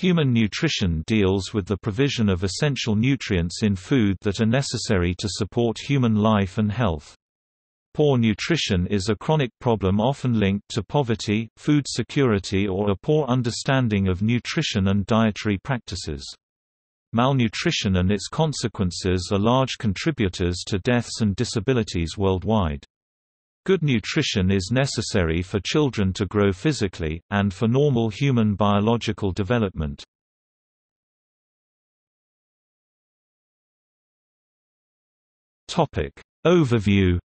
Human nutrition deals with the provision of essential nutrients in food that are necessary to support human life and health. Poor nutrition is a chronic problem often linked to poverty, food security or a poor understanding of nutrition and dietary practices. Malnutrition and its consequences are large contributors to deaths and disabilities worldwide. Good nutrition is necessary for children to grow physically, and for normal human biological development. Overview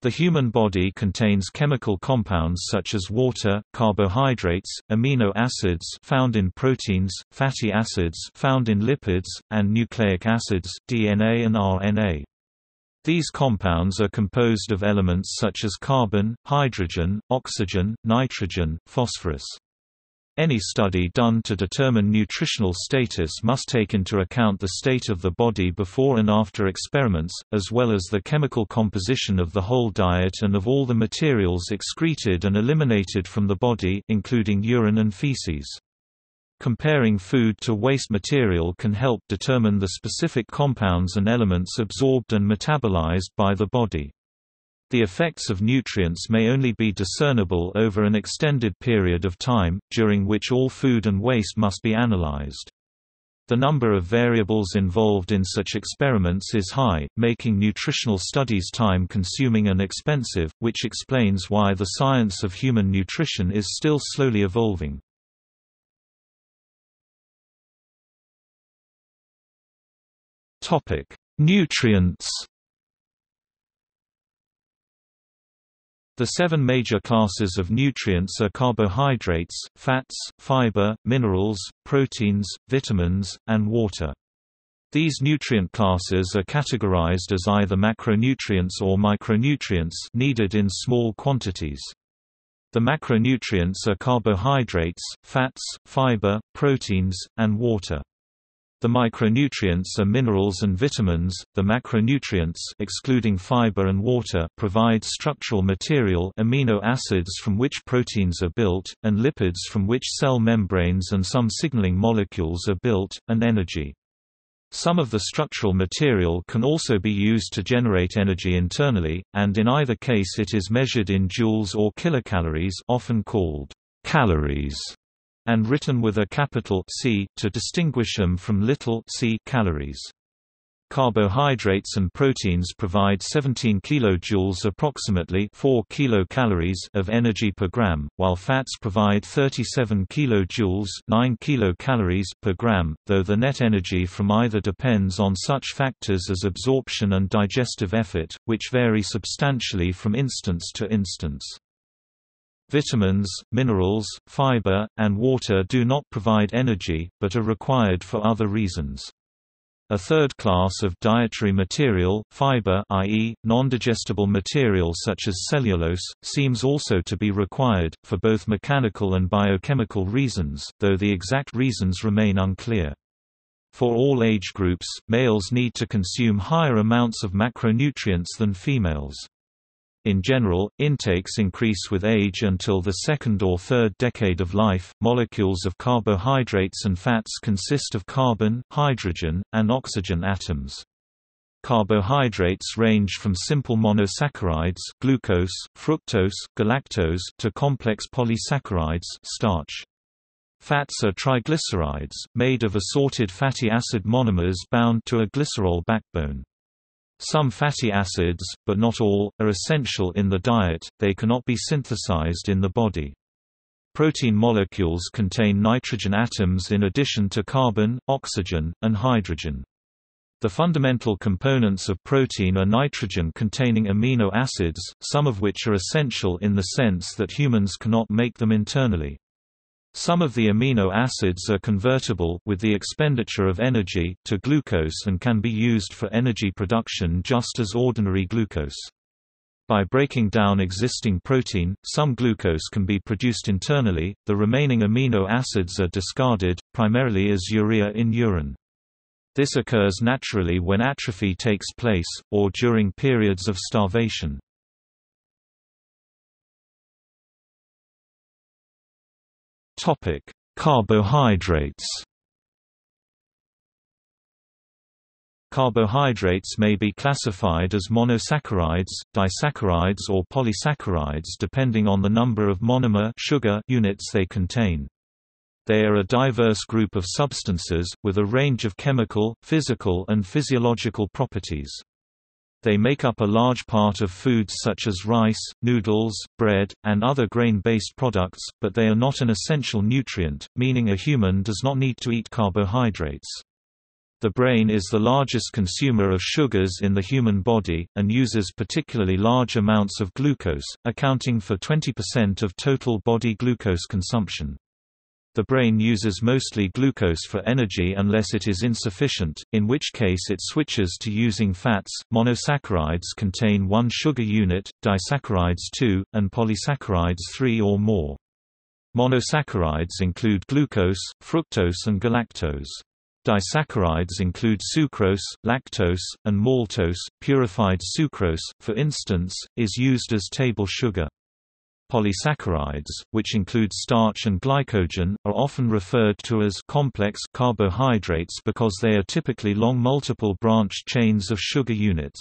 The human body contains chemical compounds such as water, carbohydrates, amino acids found in proteins, fatty acids found in lipids, and nucleic acids DNA and RNA. These compounds are composed of elements such as carbon, hydrogen, oxygen, nitrogen, phosphorus. Any study done to determine nutritional status must take into account the state of the body before and after experiments, as well as the chemical composition of the whole diet and of all the materials excreted and eliminated from the body including urine and feces. Comparing food to waste material can help determine the specific compounds and elements absorbed and metabolized by the body. The effects of nutrients may only be discernible over an extended period of time, during which all food and waste must be analyzed. The number of variables involved in such experiments is high, making nutritional studies time-consuming and expensive, which explains why the science of human nutrition is still slowly evolving. Nutrients The seven major classes of nutrients are carbohydrates, fats, fiber, minerals, proteins, vitamins, and water. These nutrient classes are categorized as either macronutrients or micronutrients needed in small quantities. The macronutrients are carbohydrates, fats, fiber, proteins, and water. The micronutrients are minerals and vitamins. The macronutrients, excluding fiber and water, provide structural material, amino acids from which proteins are built, and lipids from which cell membranes and some signaling molecules are built, and energy. Some of the structural material can also be used to generate energy internally, and in either case it is measured in joules or kilocalories, often called calories and written with a capital C to distinguish them from little c calories. Carbohydrates and proteins provide 17 kilojoules approximately 4 kilocalories of energy per gram, while fats provide 37 kilojoules 9 kilocalories per gram, though the net energy from either depends on such factors as absorption and digestive effort, which vary substantially from instance to instance. Vitamins, minerals, fiber, and water do not provide energy, but are required for other reasons. A third class of dietary material, fiber i.e., non-digestible material such as cellulose, seems also to be required, for both mechanical and biochemical reasons, though the exact reasons remain unclear. For all age groups, males need to consume higher amounts of macronutrients than females. In general, intakes increase with age until the second or third decade of life. Molecules of carbohydrates and fats consist of carbon, hydrogen, and oxygen atoms. Carbohydrates range from simple monosaccharides glucose, fructose, galactose to complex polysaccharides starch. Fats are triglycerides, made of assorted fatty acid monomers bound to a glycerol backbone. Some fatty acids, but not all, are essential in the diet, they cannot be synthesized in the body. Protein molecules contain nitrogen atoms in addition to carbon, oxygen, and hydrogen. The fundamental components of protein are nitrogen-containing amino acids, some of which are essential in the sense that humans cannot make them internally. Some of the amino acids are convertible with the expenditure of energy to glucose and can be used for energy production just as ordinary glucose. By breaking down existing protein, some glucose can be produced internally, the remaining amino acids are discarded, primarily as urea in urine. This occurs naturally when atrophy takes place, or during periods of starvation. Topic: Carbohydrates. Carbohydrates may be classified as monosaccharides, disaccharides or polysaccharides depending on the number of monomer sugar units they contain. They are a diverse group of substances, with a range of chemical, physical and physiological properties. They make up a large part of foods such as rice, noodles, bread, and other grain-based products, but they are not an essential nutrient, meaning a human does not need to eat carbohydrates. The brain is the largest consumer of sugars in the human body, and uses particularly large amounts of glucose, accounting for 20% of total body glucose consumption. The brain uses mostly glucose for energy unless it is insufficient, in which case it switches to using fats. Monosaccharides contain one sugar unit, disaccharides two, and polysaccharides three or more. Monosaccharides include glucose, fructose and galactose. Disaccharides include sucrose, lactose, and maltose. Purified sucrose, for instance, is used as table sugar. Polysaccharides, which include starch and glycogen, are often referred to as complex carbohydrates because they are typically long multiple branched chains of sugar units.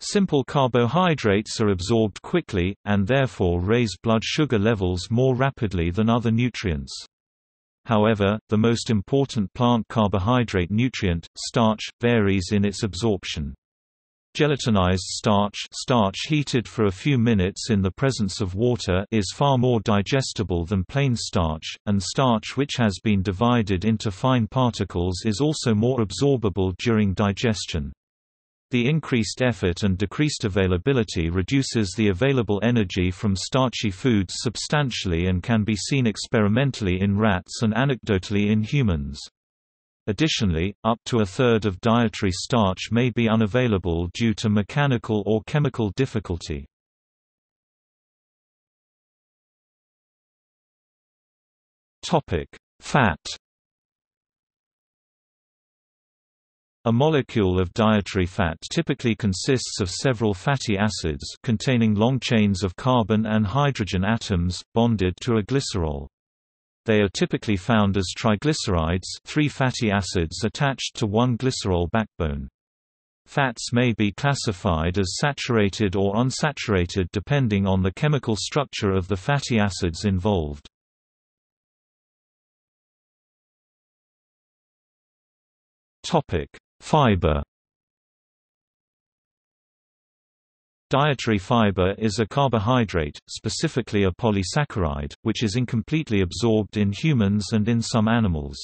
Simple carbohydrates are absorbed quickly, and therefore raise blood sugar levels more rapidly than other nutrients. However, the most important plant carbohydrate nutrient, starch, varies in its absorption. Gelatinized starch, starch heated for a few minutes in the presence of water is far more digestible than plain starch, and starch which has been divided into fine particles is also more absorbable during digestion. The increased effort and decreased availability reduces the available energy from starchy foods substantially and can be seen experimentally in rats and anecdotally in humans. Additionally, up to a third of dietary starch may be unavailable due to mechanical or chemical difficulty. Fat A molecule of dietary fat typically consists of several fatty acids containing long chains of carbon and hydrogen atoms, bonded to a glycerol. They are typically found as triglycerides three fatty acids attached to one glycerol backbone. Fats may be classified as saturated or unsaturated depending on the chemical structure of the fatty acids involved. Topic: Fiber Dietary fiber is a carbohydrate, specifically a polysaccharide, which is incompletely absorbed in humans and in some animals.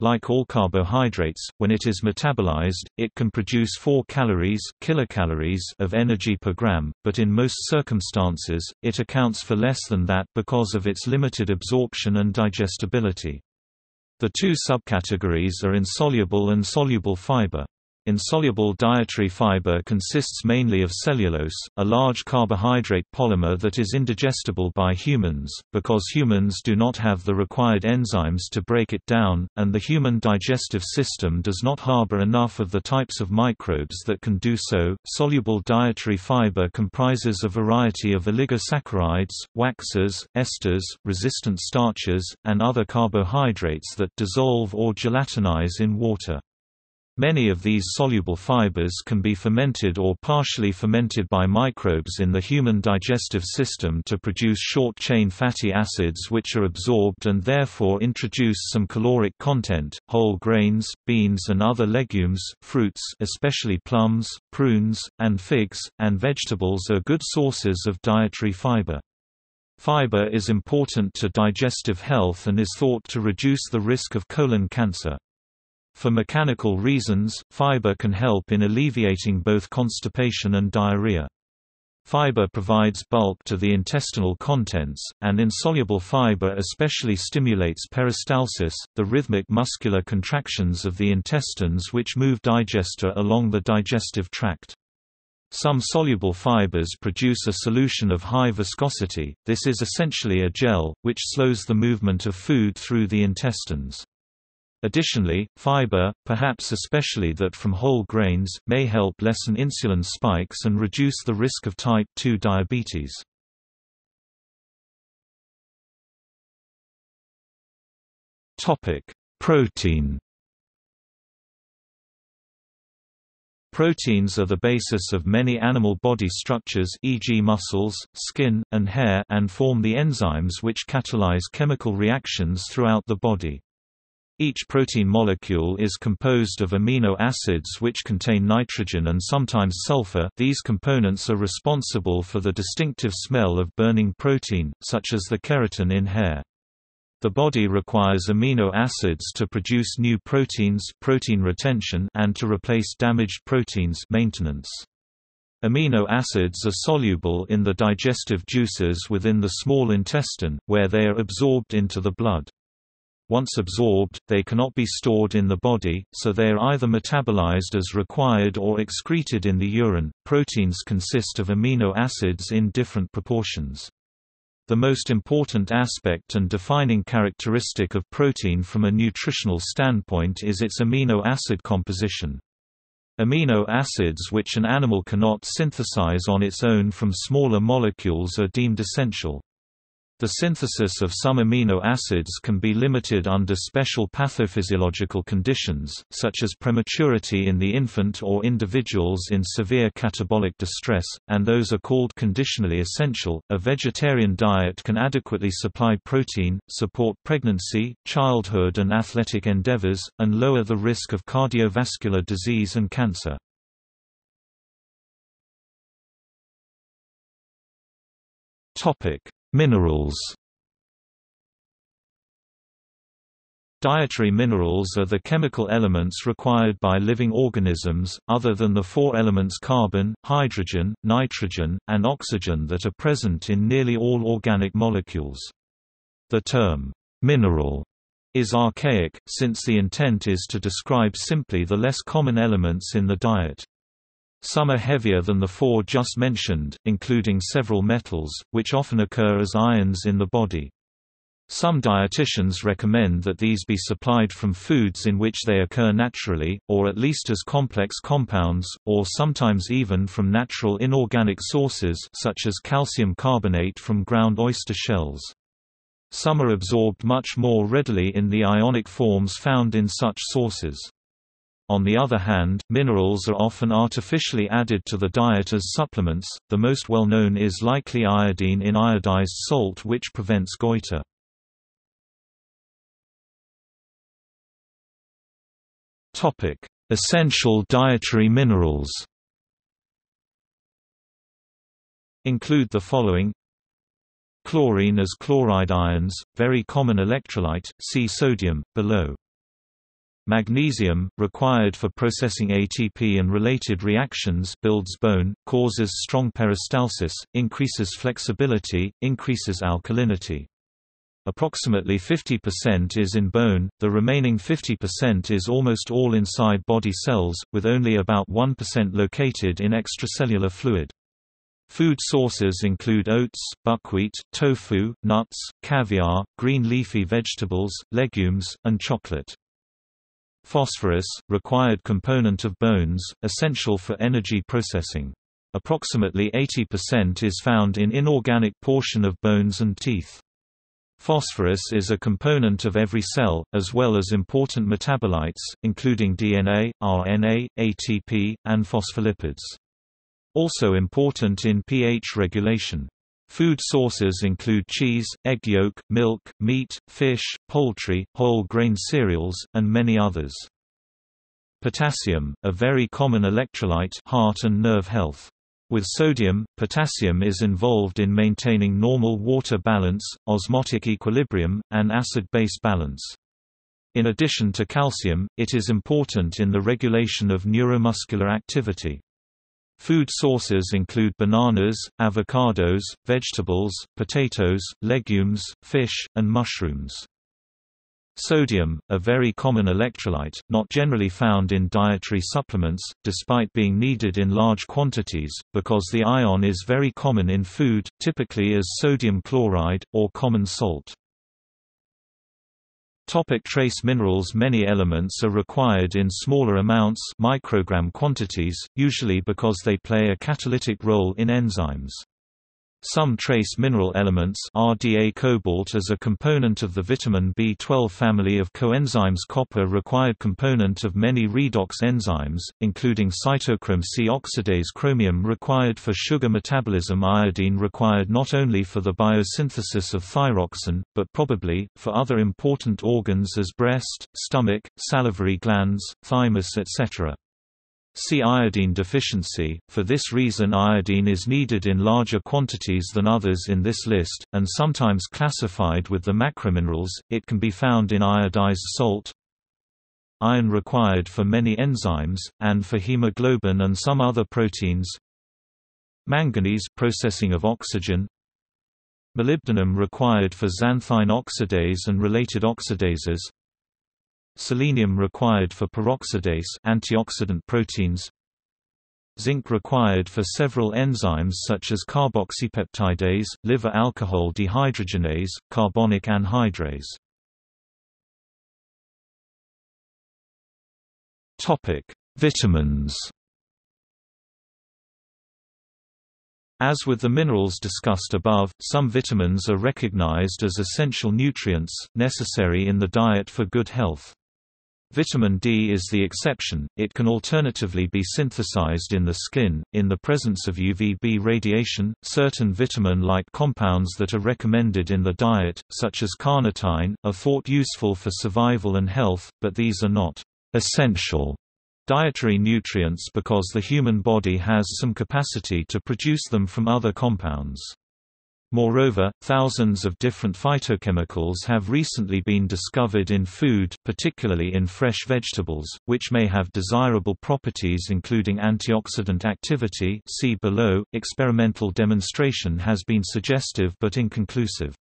Like all carbohydrates, when it is metabolized, it can produce 4 calories, kilocalories of energy per gram, but in most circumstances, it accounts for less than that because of its limited absorption and digestibility. The two subcategories are insoluble and soluble fiber. Insoluble dietary fiber consists mainly of cellulose, a large carbohydrate polymer that is indigestible by humans, because humans do not have the required enzymes to break it down, and the human digestive system does not harbor enough of the types of microbes that can do so. Soluble dietary fiber comprises a variety of oligosaccharides, waxes, esters, resistant starches, and other carbohydrates that dissolve or gelatinize in water. Many of these soluble fibers can be fermented or partially fermented by microbes in the human digestive system to produce short-chain fatty acids which are absorbed and therefore introduce some caloric content. Whole grains, beans and other legumes, fruits especially plums, prunes, and figs, and vegetables are good sources of dietary fiber. Fiber is important to digestive health and is thought to reduce the risk of colon cancer. For mechanical reasons, fiber can help in alleviating both constipation and diarrhea. Fiber provides bulk to the intestinal contents, and insoluble fiber especially stimulates peristalsis, the rhythmic muscular contractions of the intestines which move digesta along the digestive tract. Some soluble fibers produce a solution of high viscosity, this is essentially a gel, which slows the movement of food through the intestines. Additionally, fiber, perhaps especially that from whole grains, may help lessen insulin spikes and reduce the risk of type 2 diabetes. Topic: Protein. Proteins are the basis of many animal body structures e.g. muscles, skin, and hair and form the enzymes which catalyze chemical reactions throughout the body. Each protein molecule is composed of amino acids which contain nitrogen and sometimes sulfur these components are responsible for the distinctive smell of burning protein, such as the keratin in hair. The body requires amino acids to produce new proteins protein retention and to replace damaged proteins maintenance. Amino acids are soluble in the digestive juices within the small intestine, where they are absorbed into the blood. Once absorbed, they cannot be stored in the body, so they are either metabolized as required or excreted in the urine. Proteins consist of amino acids in different proportions. The most important aspect and defining characteristic of protein from a nutritional standpoint is its amino acid composition. Amino acids which an animal cannot synthesize on its own from smaller molecules are deemed essential. The synthesis of some amino acids can be limited under special pathophysiological conditions, such as prematurity in the infant or individuals in severe catabolic distress, and those are called conditionally essential. A vegetarian diet can adequately supply protein, support pregnancy, childhood, and athletic endeavors, and lower the risk of cardiovascular disease and cancer. Topic Minerals Dietary minerals are the chemical elements required by living organisms, other than the four elements carbon, hydrogen, nitrogen, and oxygen that are present in nearly all organic molecules. The term, mineral, is archaic, since the intent is to describe simply the less common elements in the diet. Some are heavier than the four just mentioned, including several metals, which often occur as ions in the body. Some dietitians recommend that these be supplied from foods in which they occur naturally, or at least as complex compounds, or sometimes even from natural inorganic sources such as calcium carbonate from ground oyster shells. Some are absorbed much more readily in the ionic forms found in such sources. On the other hand, minerals are often artificially added to the diet as supplements, the most well known is likely iodine in iodized salt which prevents goiter. Essential dietary minerals Include the following Chlorine as chloride ions, very common electrolyte, see sodium, below. Magnesium, required for processing ATP and related reactions builds bone, causes strong peristalsis, increases flexibility, increases alkalinity. Approximately 50% is in bone, the remaining 50% is almost all inside body cells, with only about 1% located in extracellular fluid. Food sources include oats, buckwheat, tofu, nuts, caviar, green leafy vegetables, legumes, and chocolate. Phosphorus, required component of bones, essential for energy processing. Approximately 80% is found in inorganic portion of bones and teeth. Phosphorus is a component of every cell, as well as important metabolites, including DNA, RNA, ATP, and phospholipids. Also important in pH regulation. Food sources include cheese, egg yolk, milk, meat, fish, poultry, whole grain cereals, and many others. Potassium, a very common electrolyte heart and nerve health. With sodium, potassium is involved in maintaining normal water balance, osmotic equilibrium, and acid-base balance. In addition to calcium, it is important in the regulation of neuromuscular activity. Food sources include bananas, avocados, vegetables, potatoes, legumes, fish, and mushrooms. Sodium, a very common electrolyte, not generally found in dietary supplements, despite being needed in large quantities, because the ion is very common in food, typically as sodium chloride, or common salt. Topic trace minerals Many elements are required in smaller amounts microgram quantities, usually because they play a catalytic role in enzymes. Some trace mineral elements RDA cobalt as a component of the vitamin B12 family of coenzymes copper required component of many redox enzymes, including cytochrome C oxidase chromium required for sugar metabolism iodine required not only for the biosynthesis of thyroxine, but probably, for other important organs as breast, stomach, salivary glands, thymus etc. See iodine deficiency. For this reason, iodine is needed in larger quantities than others in this list, and sometimes classified with the macrominerals. It can be found in iodized salt, iron required for many enzymes, and for hemoglobin and some other proteins, manganese processing of oxygen, molybdenum required for xanthine oxidase and related oxidases, selenium required for peroxidase antioxidant proteins zinc required for several enzymes such as carboxypeptidase, liver alcohol dehydrogenase, carbonic anhydrase. Topic: Vitamins. As with the minerals discussed above, some vitamins are recognized as essential nutrients, necessary in the diet for good health. Vitamin D is the exception, it can alternatively be synthesized in the skin. In the presence of UVB radiation, certain vitamin-like compounds that are recommended in the diet, such as carnitine, are thought useful for survival and health, but these are not essential dietary nutrients because the human body has some capacity to produce them from other compounds. Moreover, thousands of different phytochemicals have recently been discovered in food particularly in fresh vegetables, which may have desirable properties including antioxidant activity see below. .Experimental demonstration has been suggestive but inconclusive.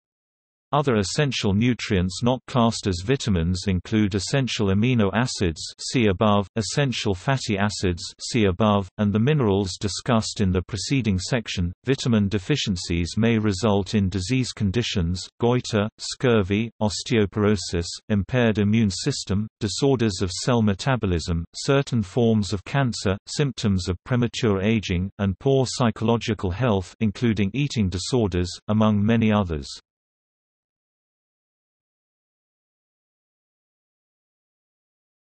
Other essential nutrients not classed as vitamins include essential amino acids see above, essential fatty acids see above, and the minerals discussed in the preceding section. Vitamin deficiencies may result in disease conditions, goiter, scurvy, osteoporosis, impaired immune system, disorders of cell metabolism, certain forms of cancer, symptoms of premature aging, and poor psychological health including eating disorders, among many others.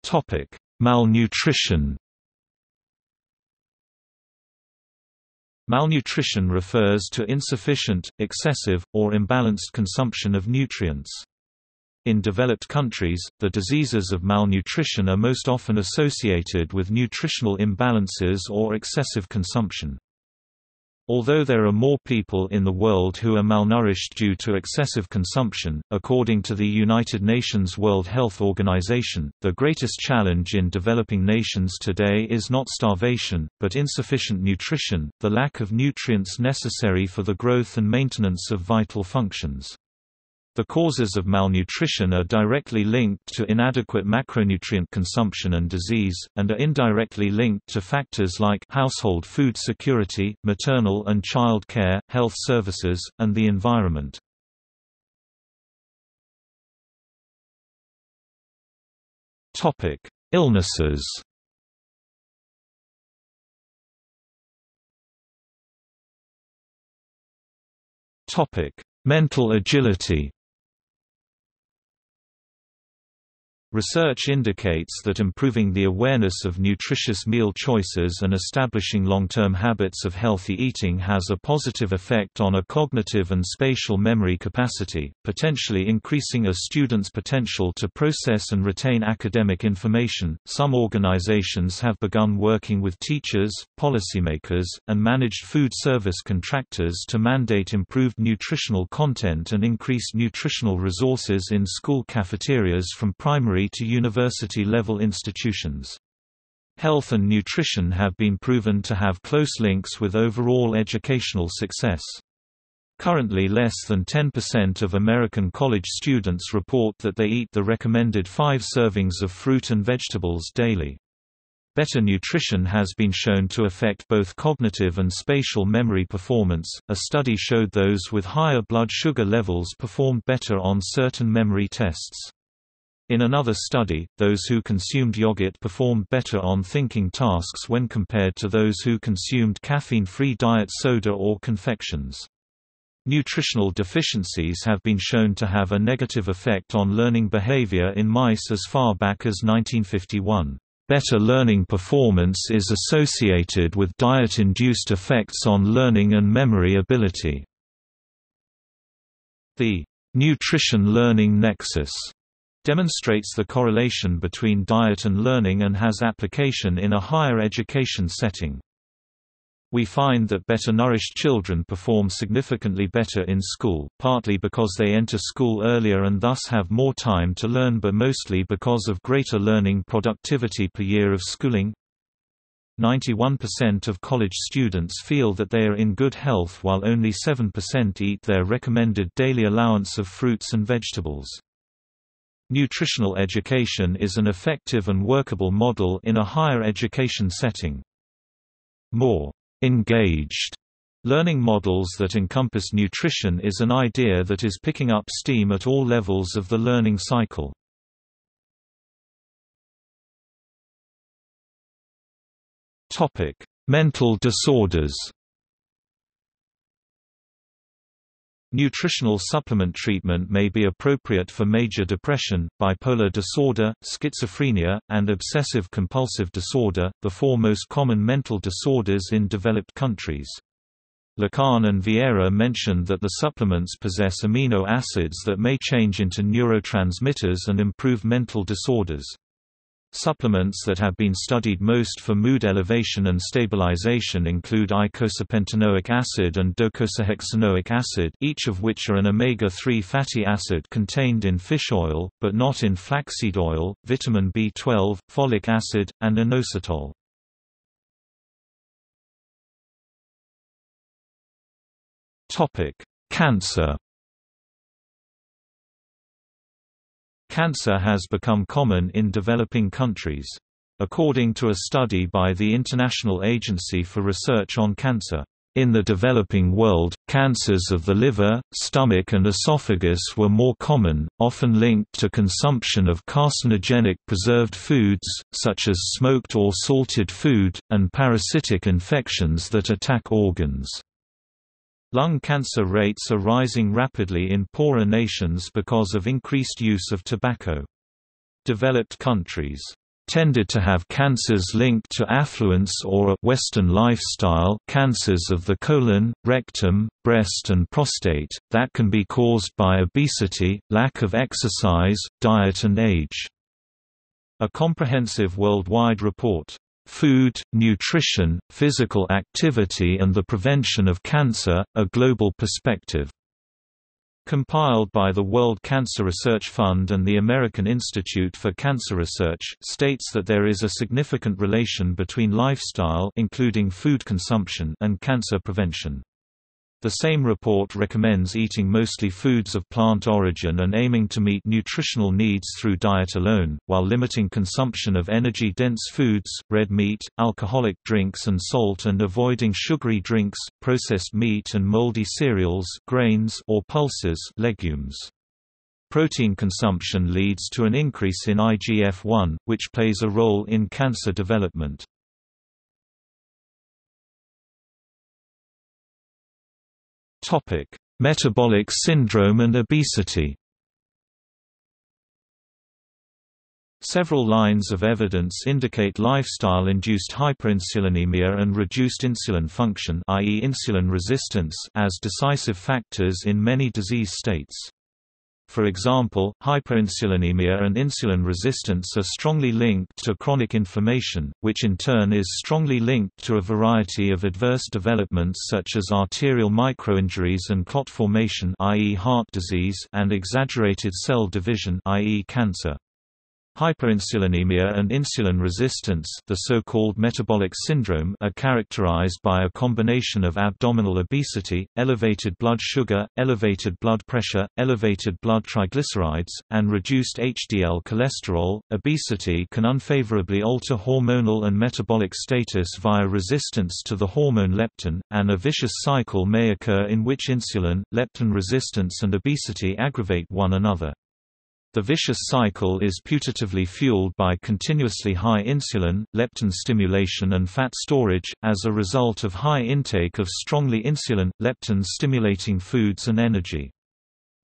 Topic: Malnutrition. Malnutrition refers to insufficient, excessive, or imbalanced consumption of nutrients. In developed countries, the diseases of malnutrition are most often associated with nutritional imbalances or excessive consumption. Although there are more people in the world who are malnourished due to excessive consumption, according to the United Nations World Health Organization, the greatest challenge in developing nations today is not starvation, but insufficient nutrition, the lack of nutrients necessary for the growth and maintenance of vital functions. The causes of malnutrition are directly linked to inadequate macronutrient consumption and disease, and are indirectly linked to factors like household food security, maternal and child care, health services, and the environment. Illnesses Mental agility Research indicates that improving the awareness of nutritious meal choices and establishing long-term habits of healthy eating has a positive effect on a cognitive and spatial memory capacity, potentially increasing a student's potential to process and retain academic information. Some organizations have begun working with teachers, policymakers, and managed food service contractors to mandate improved nutritional content and increase nutritional resources in school cafeterias from primary to university-level institutions. Health and nutrition have been proven to have close links with overall educational success. Currently less than 10% of American college students report that they eat the recommended five servings of fruit and vegetables daily. Better nutrition has been shown to affect both cognitive and spatial memory performance. A study showed those with higher blood sugar levels performed better on certain memory tests. In another study, those who consumed yogurt performed better on thinking tasks when compared to those who consumed caffeine-free diet soda or confections. Nutritional deficiencies have been shown to have a negative effect on learning behavior in mice as far back as 1951. Better learning performance is associated with diet-induced effects on learning and memory ability. The nutrition-learning nexus demonstrates the correlation between diet and learning and has application in a higher education setting. We find that better nourished children perform significantly better in school, partly because they enter school earlier and thus have more time to learn but mostly because of greater learning productivity per year of schooling. 91% of college students feel that they are in good health while only 7% eat their recommended daily allowance of fruits and vegetables. Nutritional education is an effective and workable model in a higher education setting. More engaged learning models that encompass nutrition is an idea that is picking up steam at all levels of the learning cycle. Topic: Mental disorders. Nutritional supplement treatment may be appropriate for major depression, bipolar disorder, schizophrenia, and obsessive-compulsive disorder, the four most common mental disorders in developed countries. Lakhan and Vieira mentioned that the supplements possess amino acids that may change into neurotransmitters and improve mental disorders. Supplements that have been studied most for mood elevation and stabilization include eicosapentaenoic acid and docosahexaenoic acid each of which are an omega-3 fatty acid contained in fish oil, but not in flaxseed oil, vitamin B12, folic acid, and inositol. Cancer Cancer has become common in developing countries. According to a study by the International Agency for Research on Cancer, in the developing world, cancers of the liver, stomach and esophagus were more common, often linked to consumption of carcinogenic preserved foods, such as smoked or salted food, and parasitic infections that attack organs. Lung cancer rates are rising rapidly in poorer nations because of increased use of tobacco. Developed countries tended to have cancers linked to affluence or a Western lifestyle cancers of the colon, rectum, breast and prostate, that can be caused by obesity, lack of exercise, diet and age. A comprehensive worldwide report Food, Nutrition, Physical Activity and the Prevention of Cancer, A Global Perspective. Compiled by the World Cancer Research Fund and the American Institute for Cancer Research, states that there is a significant relation between lifestyle including food consumption and cancer prevention. The same report recommends eating mostly foods of plant origin and aiming to meet nutritional needs through diet alone, while limiting consumption of energy-dense foods, red meat, alcoholic drinks and salt and avoiding sugary drinks, processed meat and moldy cereals grains or pulses legumes. Protein consumption leads to an increase in IGF-1, which plays a role in cancer development. Topic: Metabolic syndrome and obesity. Several lines of evidence indicate lifestyle-induced hyperinsulinemia and reduced insulin function i.e. insulin resistance as decisive factors in many disease states. For example, hyperinsulinemia and insulin resistance are strongly linked to chronic inflammation, which in turn is strongly linked to a variety of adverse developments such as arterial microinjuries and clot formation i.e. heart disease and exaggerated cell division i.e. cancer. Hyperinsulinemia and insulin resistance the so-called metabolic syndrome are characterized by a combination of abdominal obesity, elevated blood sugar, elevated blood pressure, elevated blood triglycerides, and reduced HDL cholesterol. Obesity can unfavorably alter hormonal and metabolic status via resistance to the hormone leptin, and a vicious cycle may occur in which insulin, leptin resistance and obesity aggravate one another. The vicious cycle is putatively fueled by continuously high insulin, leptin stimulation and fat storage, as a result of high intake of strongly insulin, leptin-stimulating foods and energy.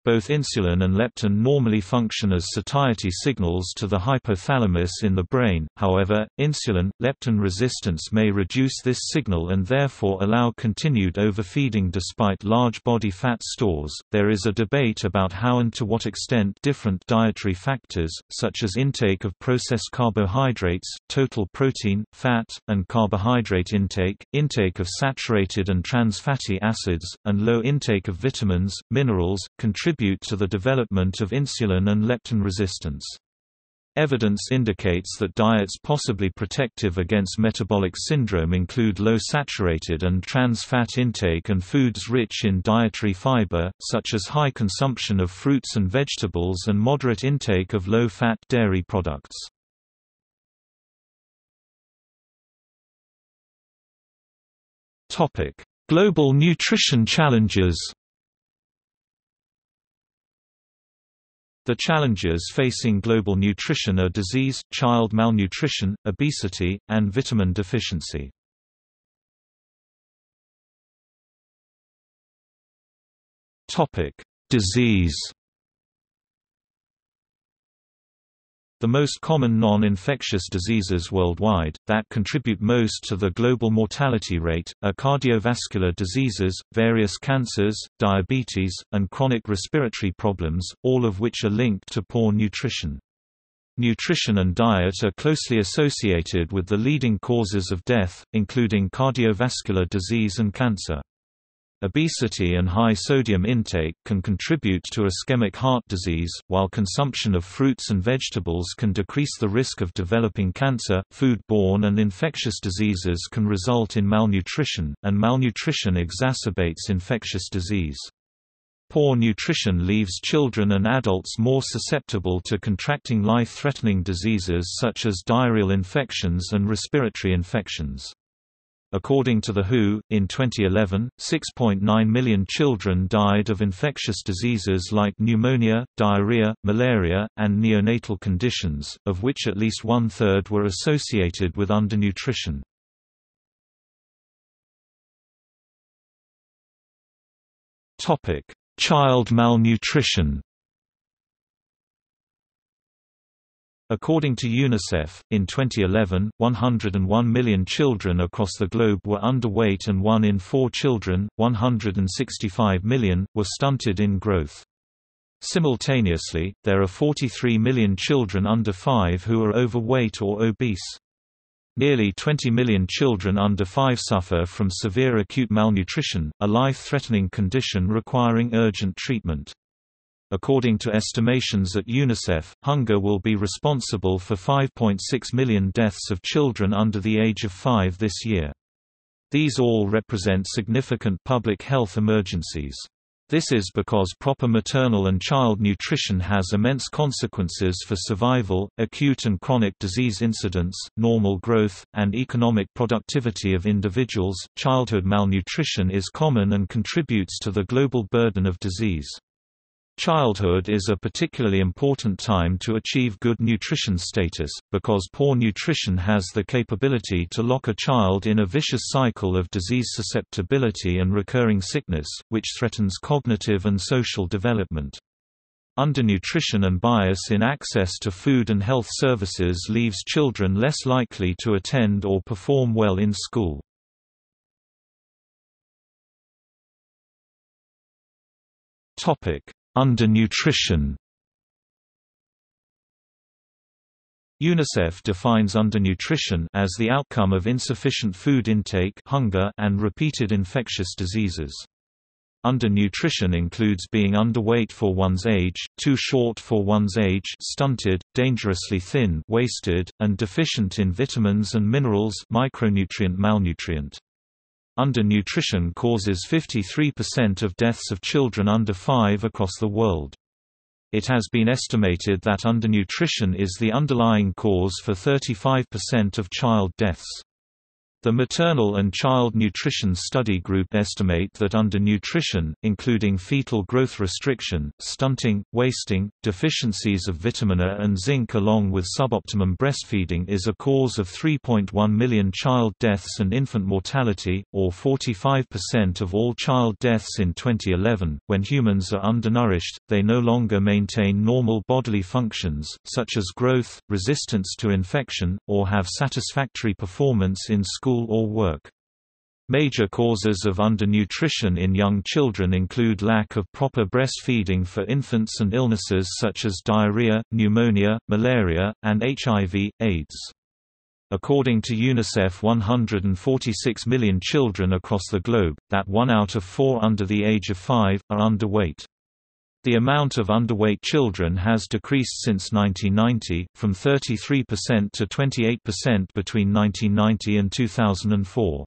Both insulin and leptin normally function as satiety signals to the hypothalamus in the brain, however, insulin-leptin resistance may reduce this signal and therefore allow continued overfeeding despite large body fat stores. There is a debate about how and to what extent different dietary factors, such as intake of processed carbohydrates, total protein, fat, and carbohydrate intake, intake of saturated and trans fatty acids, and low intake of vitamins, minerals, contribute contribute to the development of insulin and leptin resistance. Evidence indicates that diets possibly protective against metabolic syndrome include low saturated and trans fat intake and foods rich in dietary fiber, such as high consumption of fruits and vegetables and moderate intake of low-fat dairy products. Global nutrition challenges The challenges facing global nutrition are disease, child malnutrition, obesity, and vitamin deficiency. Topic: Disease The most common non-infectious diseases worldwide, that contribute most to the global mortality rate, are cardiovascular diseases, various cancers, diabetes, and chronic respiratory problems, all of which are linked to poor nutrition. Nutrition and diet are closely associated with the leading causes of death, including cardiovascular disease and cancer. Obesity and high sodium intake can contribute to ischemic heart disease, while consumption of fruits and vegetables can decrease the risk of developing cancer. Food-borne and infectious diseases can result in malnutrition, and malnutrition exacerbates infectious disease. Poor nutrition leaves children and adults more susceptible to contracting life-threatening diseases such as diarrheal infections and respiratory infections. According to The WHO, in 2011, 6.9 million children died of infectious diseases like pneumonia, diarrhea, malaria, and neonatal conditions, of which at least one-third were associated with undernutrition. Child malnutrition According to UNICEF, in 2011, 101 million children across the globe were underweight and one in four children, 165 million, were stunted in growth. Simultaneously, there are 43 million children under 5 who are overweight or obese. Nearly 20 million children under 5 suffer from severe acute malnutrition, a life-threatening condition requiring urgent treatment. According to estimations at UNICEF, hunger will be responsible for 5.6 million deaths of children under the age of 5 this year. These all represent significant public health emergencies. This is because proper maternal and child nutrition has immense consequences for survival, acute and chronic disease incidence, normal growth, and economic productivity of individuals. Childhood malnutrition is common and contributes to the global burden of disease. Childhood is a particularly important time to achieve good nutrition status, because poor nutrition has the capability to lock a child in a vicious cycle of disease susceptibility and recurring sickness, which threatens cognitive and social development. Undernutrition and bias in access to food and health services leaves children less likely to attend or perform well in school. Topic: Undernutrition UNICEF defines undernutrition as the outcome of insufficient food intake hunger and repeated infectious diseases. Undernutrition includes being underweight for one's age, too short for one's age stunted, dangerously thin wasted, and deficient in vitamins and minerals micronutrient malnutrient. Undernutrition causes 53% of deaths of children under 5 across the world. It has been estimated that undernutrition is the underlying cause for 35% of child deaths. The Maternal and Child Nutrition Study Group estimate that undernutrition, including fetal growth restriction, stunting, wasting, deficiencies of vitamin A and zinc along with suboptimum breastfeeding is a cause of 3.1 million child deaths and infant mortality, or 45% of all child deaths in 2011. When humans are undernourished, they no longer maintain normal bodily functions, such as growth, resistance to infection, or have satisfactory performance in school school or work. Major causes of undernutrition in young children include lack of proper breastfeeding for infants and illnesses such as diarrhea, pneumonia, malaria, and HIV, AIDS. According to UNICEF 146 million children across the globe, that one out of four under the age of five, are underweight. The amount of underweight children has decreased since 1990, from 33% to 28% between 1990 and 2004.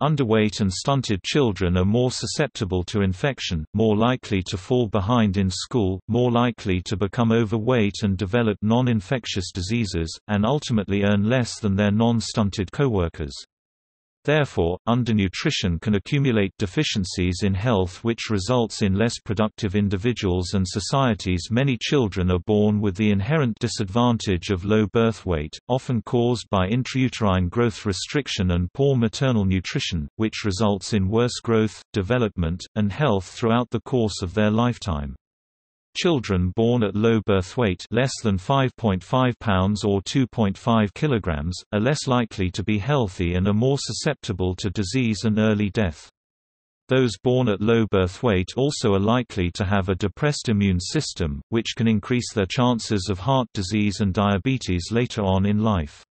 Underweight and stunted children are more susceptible to infection, more likely to fall behind in school, more likely to become overweight and develop non-infectious diseases, and ultimately earn less than their non-stunted coworkers. Therefore, undernutrition can accumulate deficiencies in health which results in less productive individuals and societies Many children are born with the inherent disadvantage of low birth weight, often caused by intrauterine growth restriction and poor maternal nutrition, which results in worse growth, development, and health throughout the course of their lifetime. Children born at low birth weight less than 5.5 pounds or 2.5 kilograms, are less likely to be healthy and are more susceptible to disease and early death. Those born at low birth weight also are likely to have a depressed immune system, which can increase their chances of heart disease and diabetes later on in life.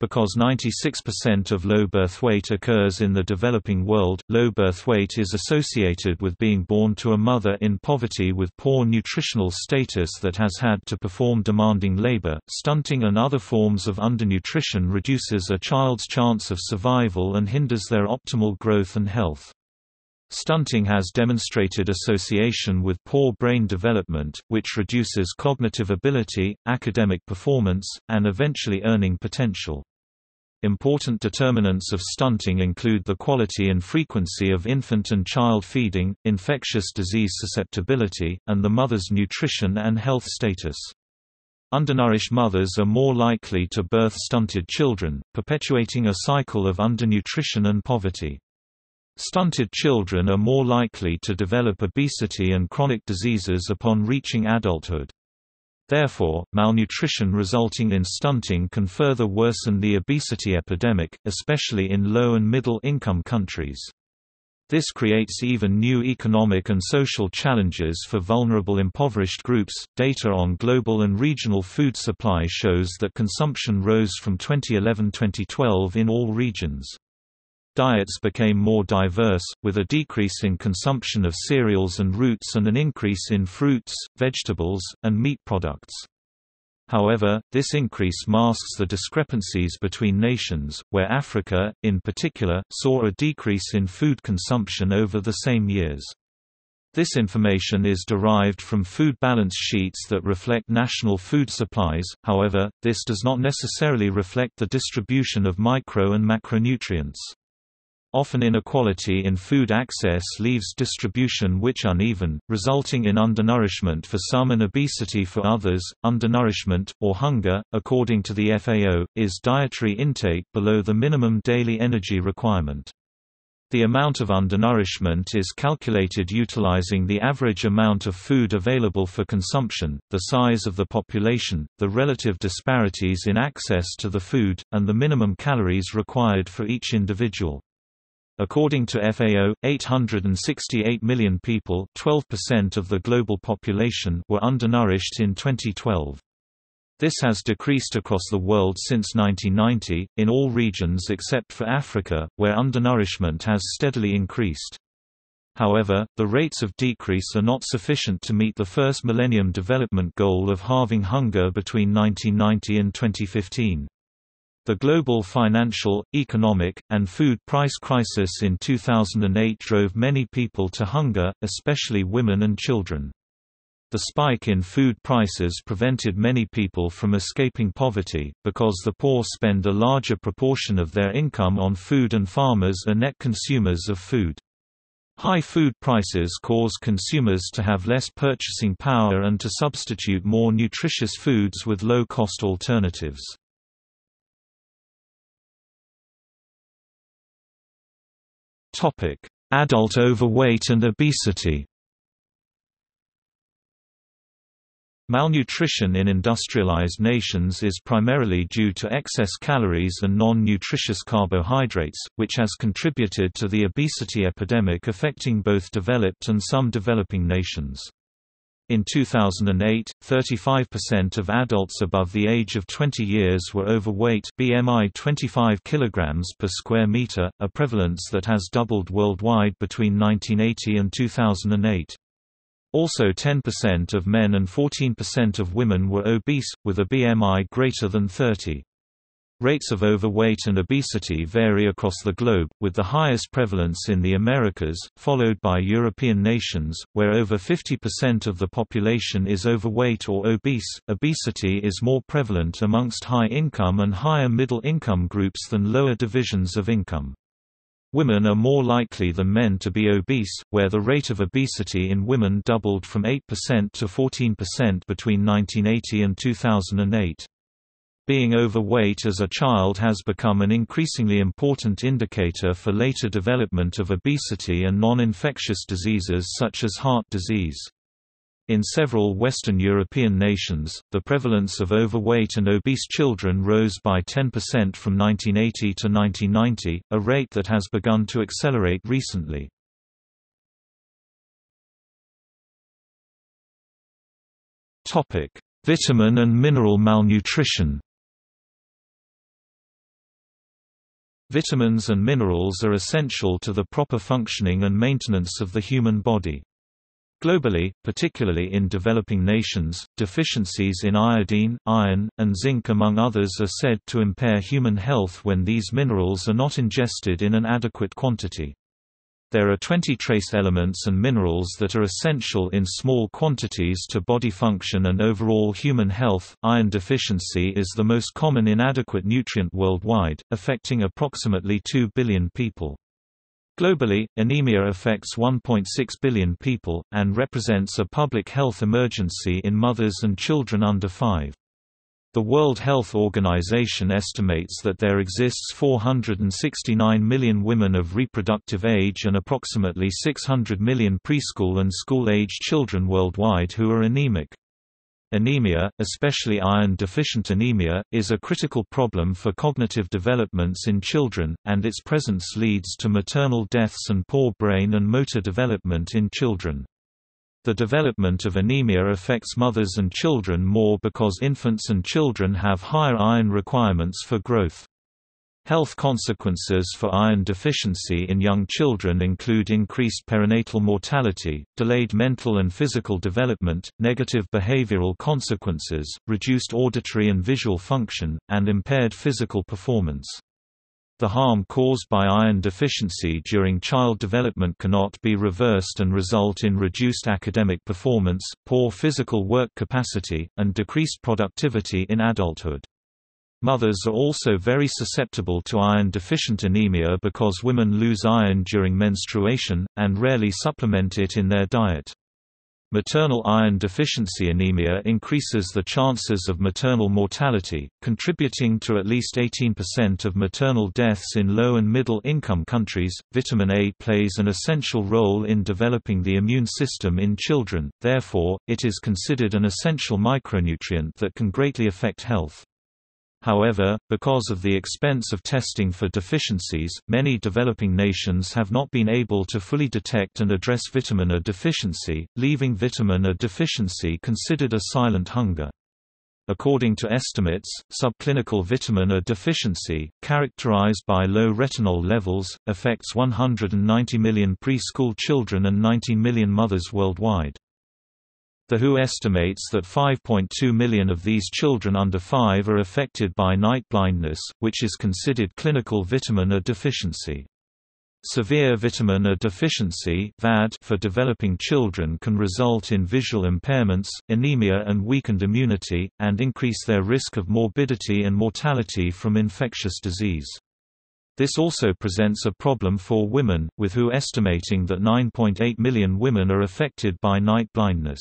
Because 96% of low birth weight occurs in the developing world, low birth weight is associated with being born to a mother in poverty with poor nutritional status that has had to perform demanding labor. Stunting and other forms of undernutrition reduces a child's chance of survival and hinders their optimal growth and health. Stunting has demonstrated association with poor brain development, which reduces cognitive ability, academic performance, and eventually earning potential. Important determinants of stunting include the quality and frequency of infant and child feeding, infectious disease susceptibility, and the mother's nutrition and health status. Undernourished mothers are more likely to birth stunted children, perpetuating a cycle of undernutrition and poverty. Stunted children are more likely to develop obesity and chronic diseases upon reaching adulthood. Therefore, malnutrition resulting in stunting can further worsen the obesity epidemic, especially in low and middle income countries. This creates even new economic and social challenges for vulnerable impoverished groups. Data on global and regional food supply shows that consumption rose from 2011-2012 in all regions. Diets became more diverse, with a decrease in consumption of cereals and roots and an increase in fruits, vegetables, and meat products. However, this increase masks the discrepancies between nations, where Africa, in particular, saw a decrease in food consumption over the same years. This information is derived from food balance sheets that reflect national food supplies, however, this does not necessarily reflect the distribution of micro and macronutrients. Often inequality in food access leaves distribution which uneven, resulting in undernourishment for some and obesity for others. Undernourishment, or hunger, according to the FAO, is dietary intake below the minimum daily energy requirement. The amount of undernourishment is calculated utilizing the average amount of food available for consumption, the size of the population, the relative disparities in access to the food, and the minimum calories required for each individual. According to FAO, 868 million people 12% of the global population were undernourished in 2012. This has decreased across the world since 1990, in all regions except for Africa, where undernourishment has steadily increased. However, the rates of decrease are not sufficient to meet the first Millennium Development Goal of halving hunger between 1990 and 2015. The global financial, economic, and food price crisis in 2008 drove many people to hunger, especially women and children. The spike in food prices prevented many people from escaping poverty, because the poor spend a larger proportion of their income on food and farmers are net consumers of food. High food prices cause consumers to have less purchasing power and to substitute more nutritious foods with low-cost alternatives. Adult overweight and obesity Malnutrition in industrialized nations is primarily due to excess calories and non-nutritious carbohydrates, which has contributed to the obesity epidemic affecting both developed and some developing nations. In 2008, 35% of adults above the age of 20 years were overweight BMI 25 kg per square meter, a prevalence that has doubled worldwide between 1980 and 2008. Also 10% of men and 14% of women were obese, with a BMI greater than 30. Rates of overweight and obesity vary across the globe, with the highest prevalence in the Americas, followed by European nations, where over 50% of the population is overweight or obese. Obesity is more prevalent amongst high income and higher middle income groups than lower divisions of income. Women are more likely than men to be obese, where the rate of obesity in women doubled from 8% to 14% between 1980 and 2008. Being overweight as a child has become an increasingly important indicator for later development of obesity and non-infectious diseases such as heart disease. In several Western European nations, the prevalence of overweight and obese children rose by 10% from 1980 to 1990, a rate that has begun to accelerate recently. Vitamin and mineral malnutrition Vitamins and minerals are essential to the proper functioning and maintenance of the human body. Globally, particularly in developing nations, deficiencies in iodine, iron, and zinc among others are said to impair human health when these minerals are not ingested in an adequate quantity. There are 20 trace elements and minerals that are essential in small quantities to body function and overall human health. Iron deficiency is the most common inadequate nutrient worldwide, affecting approximately 2 billion people. Globally, anemia affects 1.6 billion people, and represents a public health emergency in mothers and children under 5. The World Health Organization estimates that there exists 469 million women of reproductive age and approximately 600 million preschool and school-aged children worldwide who are anemic. Anemia, especially iron-deficient anemia, is a critical problem for cognitive developments in children, and its presence leads to maternal deaths and poor brain and motor development in children. The development of anemia affects mothers and children more because infants and children have higher iron requirements for growth. Health consequences for iron deficiency in young children include increased perinatal mortality, delayed mental and physical development, negative behavioral consequences, reduced auditory and visual function, and impaired physical performance. The harm caused by iron deficiency during child development cannot be reversed and result in reduced academic performance, poor physical work capacity, and decreased productivity in adulthood. Mothers are also very susceptible to iron-deficient anemia because women lose iron during menstruation, and rarely supplement it in their diet. Maternal iron deficiency anemia increases the chances of maternal mortality, contributing to at least 18% of maternal deaths in low and middle income countries. Vitamin A plays an essential role in developing the immune system in children, therefore, it is considered an essential micronutrient that can greatly affect health. However, because of the expense of testing for deficiencies, many developing nations have not been able to fully detect and address vitamin A deficiency, leaving vitamin A deficiency considered a silent hunger. According to estimates, subclinical vitamin A deficiency, characterized by low retinol levels, affects 190 million preschool children and 19 million mothers worldwide. The WHO estimates that 5.2 million of these children under 5 are affected by night blindness, which is considered clinical vitamin A deficiency. Severe vitamin A deficiency for developing children can result in visual impairments, anemia and weakened immunity, and increase their risk of morbidity and mortality from infectious disease. This also presents a problem for women, with WHO estimating that 9.8 million women are affected by night blindness.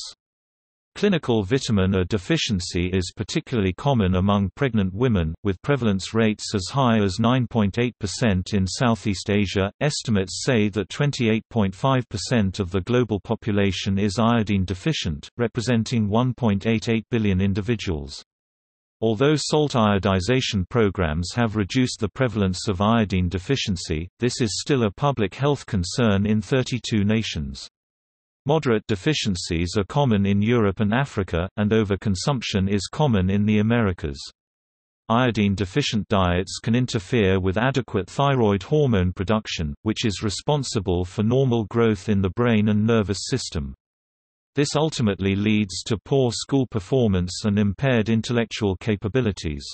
Clinical vitamin A deficiency is particularly common among pregnant women, with prevalence rates as high as 9.8% in Southeast Asia. Estimates say that 28.5% of the global population is iodine deficient, representing 1.88 billion individuals. Although salt iodization programs have reduced the prevalence of iodine deficiency, this is still a public health concern in 32 nations. Moderate deficiencies are common in Europe and Africa, and overconsumption is common in the Americas. Iodine-deficient diets can interfere with adequate thyroid hormone production, which is responsible for normal growth in the brain and nervous system. This ultimately leads to poor school performance and impaired intellectual capabilities.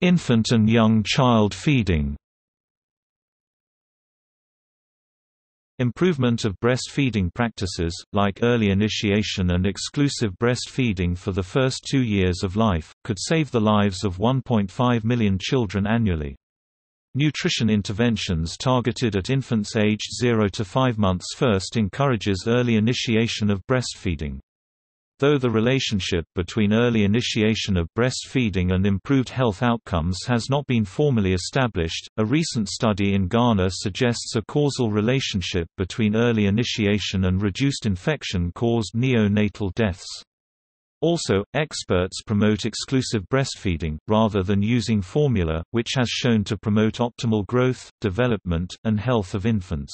Infant and young child feeding Improvement of breastfeeding practices, like early initiation and exclusive breastfeeding for the first two years of life, could save the lives of 1.5 million children annually. Nutrition interventions targeted at infants aged 0 to 5 months first encourages early initiation of breastfeeding. Though the relationship between early initiation of breastfeeding and improved health outcomes has not been formally established, a recent study in Ghana suggests a causal relationship between early initiation and reduced infection-caused neonatal deaths. Also, experts promote exclusive breastfeeding, rather than using formula, which has shown to promote optimal growth, development, and health of infants.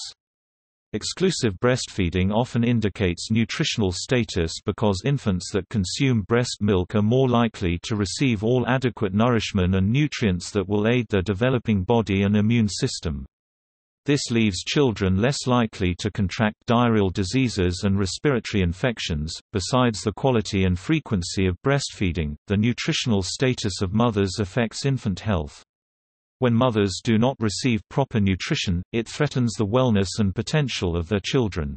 Exclusive breastfeeding often indicates nutritional status because infants that consume breast milk are more likely to receive all adequate nourishment and nutrients that will aid their developing body and immune system. This leaves children less likely to contract diarrheal diseases and respiratory infections. Besides the quality and frequency of breastfeeding, the nutritional status of mothers affects infant health. When mothers do not receive proper nutrition, it threatens the wellness and potential of their children.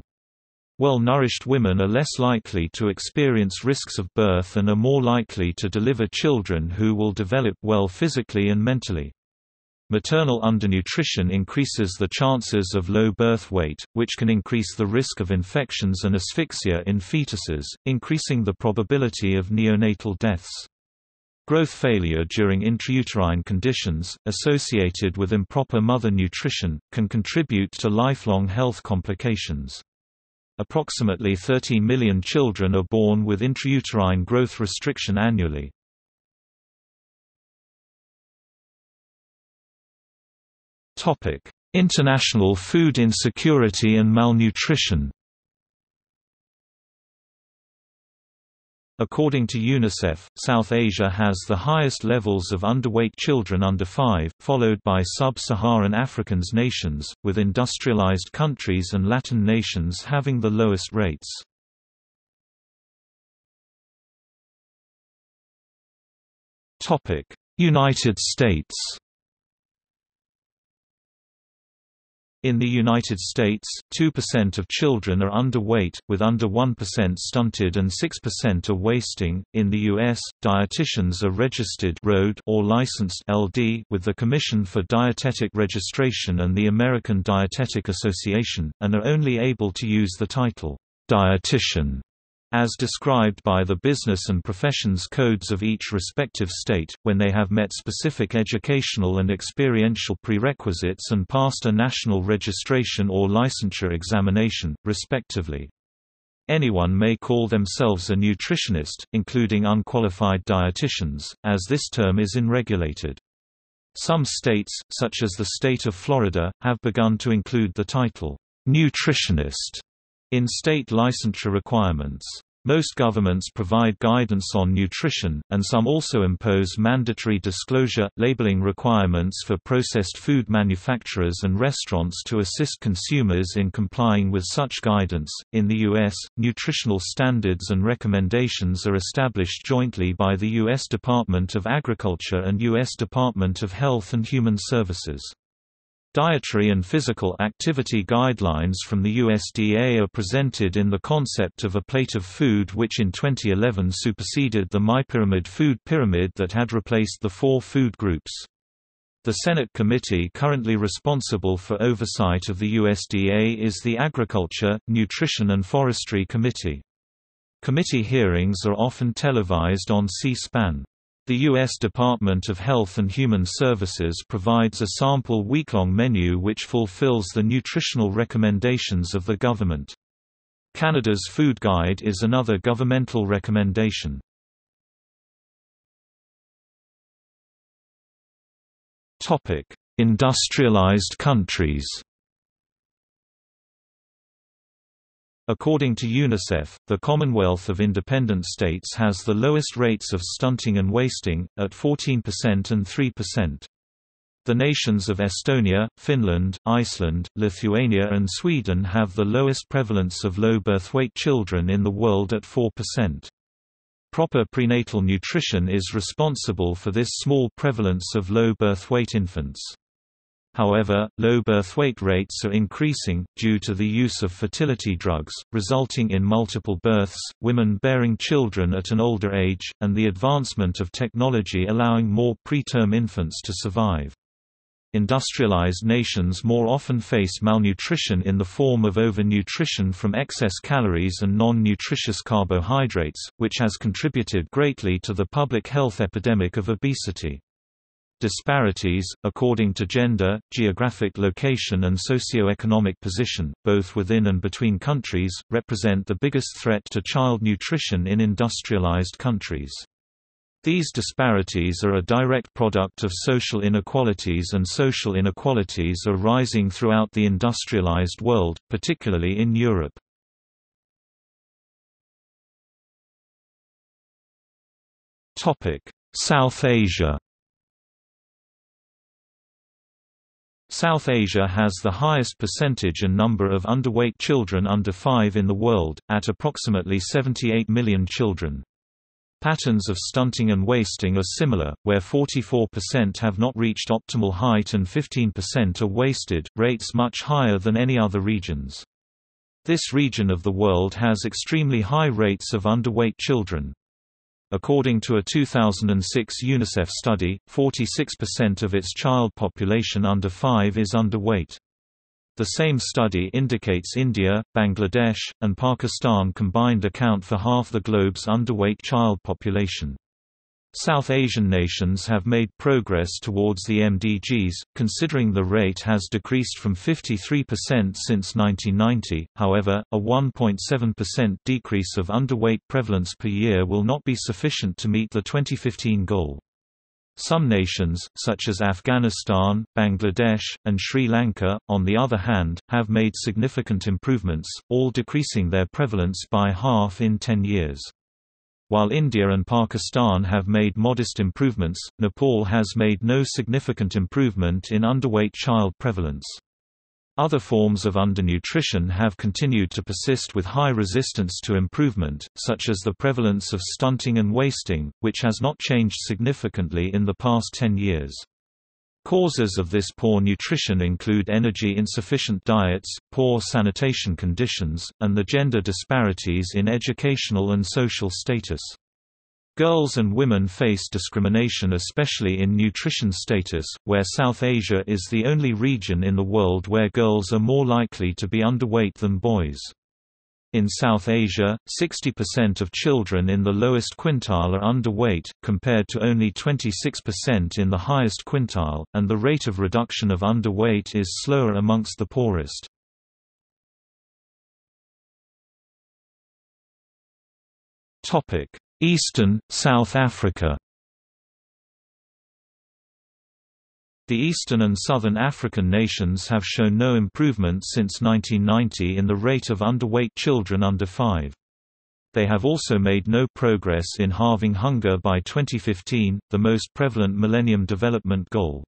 Well-nourished women are less likely to experience risks of birth and are more likely to deliver children who will develop well physically and mentally. Maternal undernutrition increases the chances of low birth weight, which can increase the risk of infections and asphyxia in fetuses, increasing the probability of neonatal deaths. Growth failure during intrauterine conditions, associated with improper mother nutrition, can contribute to lifelong health complications. Approximately 30 million children are born with intrauterine growth restriction annually. International food insecurity and malnutrition According to UNICEF, South Asia has the highest levels of underweight children under 5, followed by sub-Saharan African nations, with industrialized countries and Latin nations having the lowest rates. United States In the United States, 2% of children are underweight, with under 1% stunted and 6% are wasting. In the U.S., dietitians are registered RD or licensed LD with the Commission for Dietetic Registration and the American Dietetic Association, and are only able to use the title, dietitian as described by the business and professions codes of each respective state, when they have met specific educational and experiential prerequisites and passed a national registration or licensure examination, respectively. Anyone may call themselves a nutritionist, including unqualified dietitians, as this term is unregulated. Some states, such as the state of Florida, have begun to include the title, nutritionist in state licensure requirements. Most governments provide guidance on nutrition, and some also impose mandatory disclosure, labeling requirements for processed food manufacturers and restaurants to assist consumers in complying with such guidance. In the U.S., nutritional standards and recommendations are established jointly by the U.S. Department of Agriculture and U.S. Department of Health and Human Services. Dietary and physical activity guidelines from the USDA are presented in the concept of a plate of food which in 2011 superseded the MyPyramid food pyramid that had replaced the four food groups. The Senate committee currently responsible for oversight of the USDA is the Agriculture, Nutrition and Forestry Committee. Committee hearings are often televised on C-SPAN. The U.S. Department of Health and Human Services provides a sample weeklong menu which fulfills the nutritional recommendations of the government. Canada's Food Guide is another governmental recommendation. Industrialized countries According to UNICEF, the Commonwealth of Independent States has the lowest rates of stunting and wasting, at 14% and 3%. The nations of Estonia, Finland, Iceland, Lithuania and Sweden have the lowest prevalence of low birth weight children in the world at 4%. Proper prenatal nutrition is responsible for this small prevalence of low birth weight infants. However, low birth weight rates are increasing, due to the use of fertility drugs, resulting in multiple births, women bearing children at an older age, and the advancement of technology allowing more preterm infants to survive. Industrialized nations more often face malnutrition in the form of overnutrition from excess calories and non-nutritious carbohydrates, which has contributed greatly to the public health epidemic of obesity. Disparities, according to gender, geographic location and socio-economic position, both within and between countries, represent the biggest threat to child nutrition in industrialized countries. These disparities are a direct product of social inequalities and social inequalities are rising throughout the industrialized world, particularly in Europe. South Asia South Asia has the highest percentage and number of underweight children under 5 in the world, at approximately 78 million children. Patterns of stunting and wasting are similar, where 44% have not reached optimal height and 15% are wasted, rates much higher than any other regions. This region of the world has extremely high rates of underweight children. According to a 2006 UNICEF study, 46% of its child population under 5 is underweight. The same study indicates India, Bangladesh, and Pakistan combined account for half the globe's underweight child population. South Asian nations have made progress towards the MDGs, considering the rate has decreased from 53% since 1990, however, a 1.7% decrease of underweight prevalence per year will not be sufficient to meet the 2015 goal. Some nations, such as Afghanistan, Bangladesh, and Sri Lanka, on the other hand, have made significant improvements, all decreasing their prevalence by half in 10 years. While India and Pakistan have made modest improvements, Nepal has made no significant improvement in underweight child prevalence. Other forms of undernutrition have continued to persist with high resistance to improvement, such as the prevalence of stunting and wasting, which has not changed significantly in the past 10 years. Causes of this poor nutrition include energy insufficient diets, poor sanitation conditions, and the gender disparities in educational and social status. Girls and women face discrimination especially in nutrition status, where South Asia is the only region in the world where girls are more likely to be underweight than boys. In South Asia, 60% of children in the lowest quintile are underweight, compared to only 26% in the highest quintile, and the rate of reduction of underweight is slower amongst the poorest. Eastern, South Africa The Eastern and Southern African nations have shown no improvement since 1990 in the rate of underweight children under 5. They have also made no progress in halving hunger by 2015, the most prevalent Millennium Development Goal.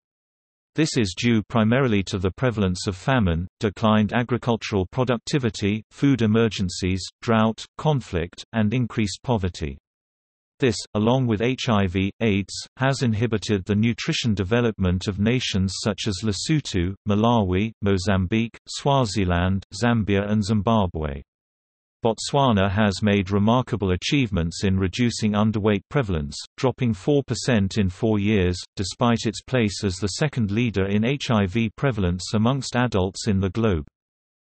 This is due primarily to the prevalence of famine, declined agricultural productivity, food emergencies, drought, conflict, and increased poverty. This, along with HIV, AIDS, has inhibited the nutrition development of nations such as Lesotho, Malawi, Mozambique, Swaziland, Zambia and Zimbabwe. Botswana has made remarkable achievements in reducing underweight prevalence, dropping 4% in four years, despite its place as the second leader in HIV prevalence amongst adults in the globe.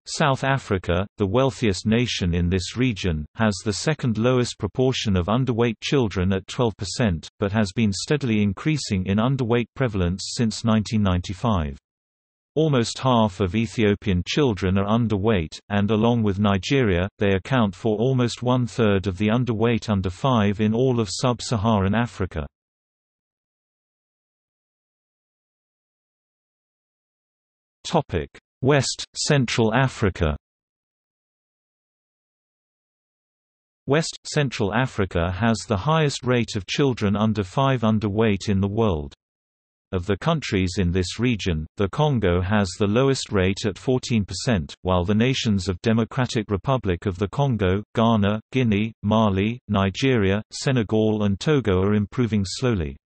South Africa, the wealthiest nation in this region, has the second lowest proportion of underweight children at 12%, but has been steadily increasing in underweight prevalence since 1995. Almost half of Ethiopian children are underweight, and along with Nigeria, they account for almost one-third of the underweight under 5 in all of sub-Saharan Africa. West, Central Africa West, Central Africa has the highest rate of children under 5 underweight in the world. Of the countries in this region, the Congo has the lowest rate at 14%, while the nations of Democratic Republic of the Congo, Ghana, Guinea, Mali, Nigeria, Senegal and Togo are improving slowly.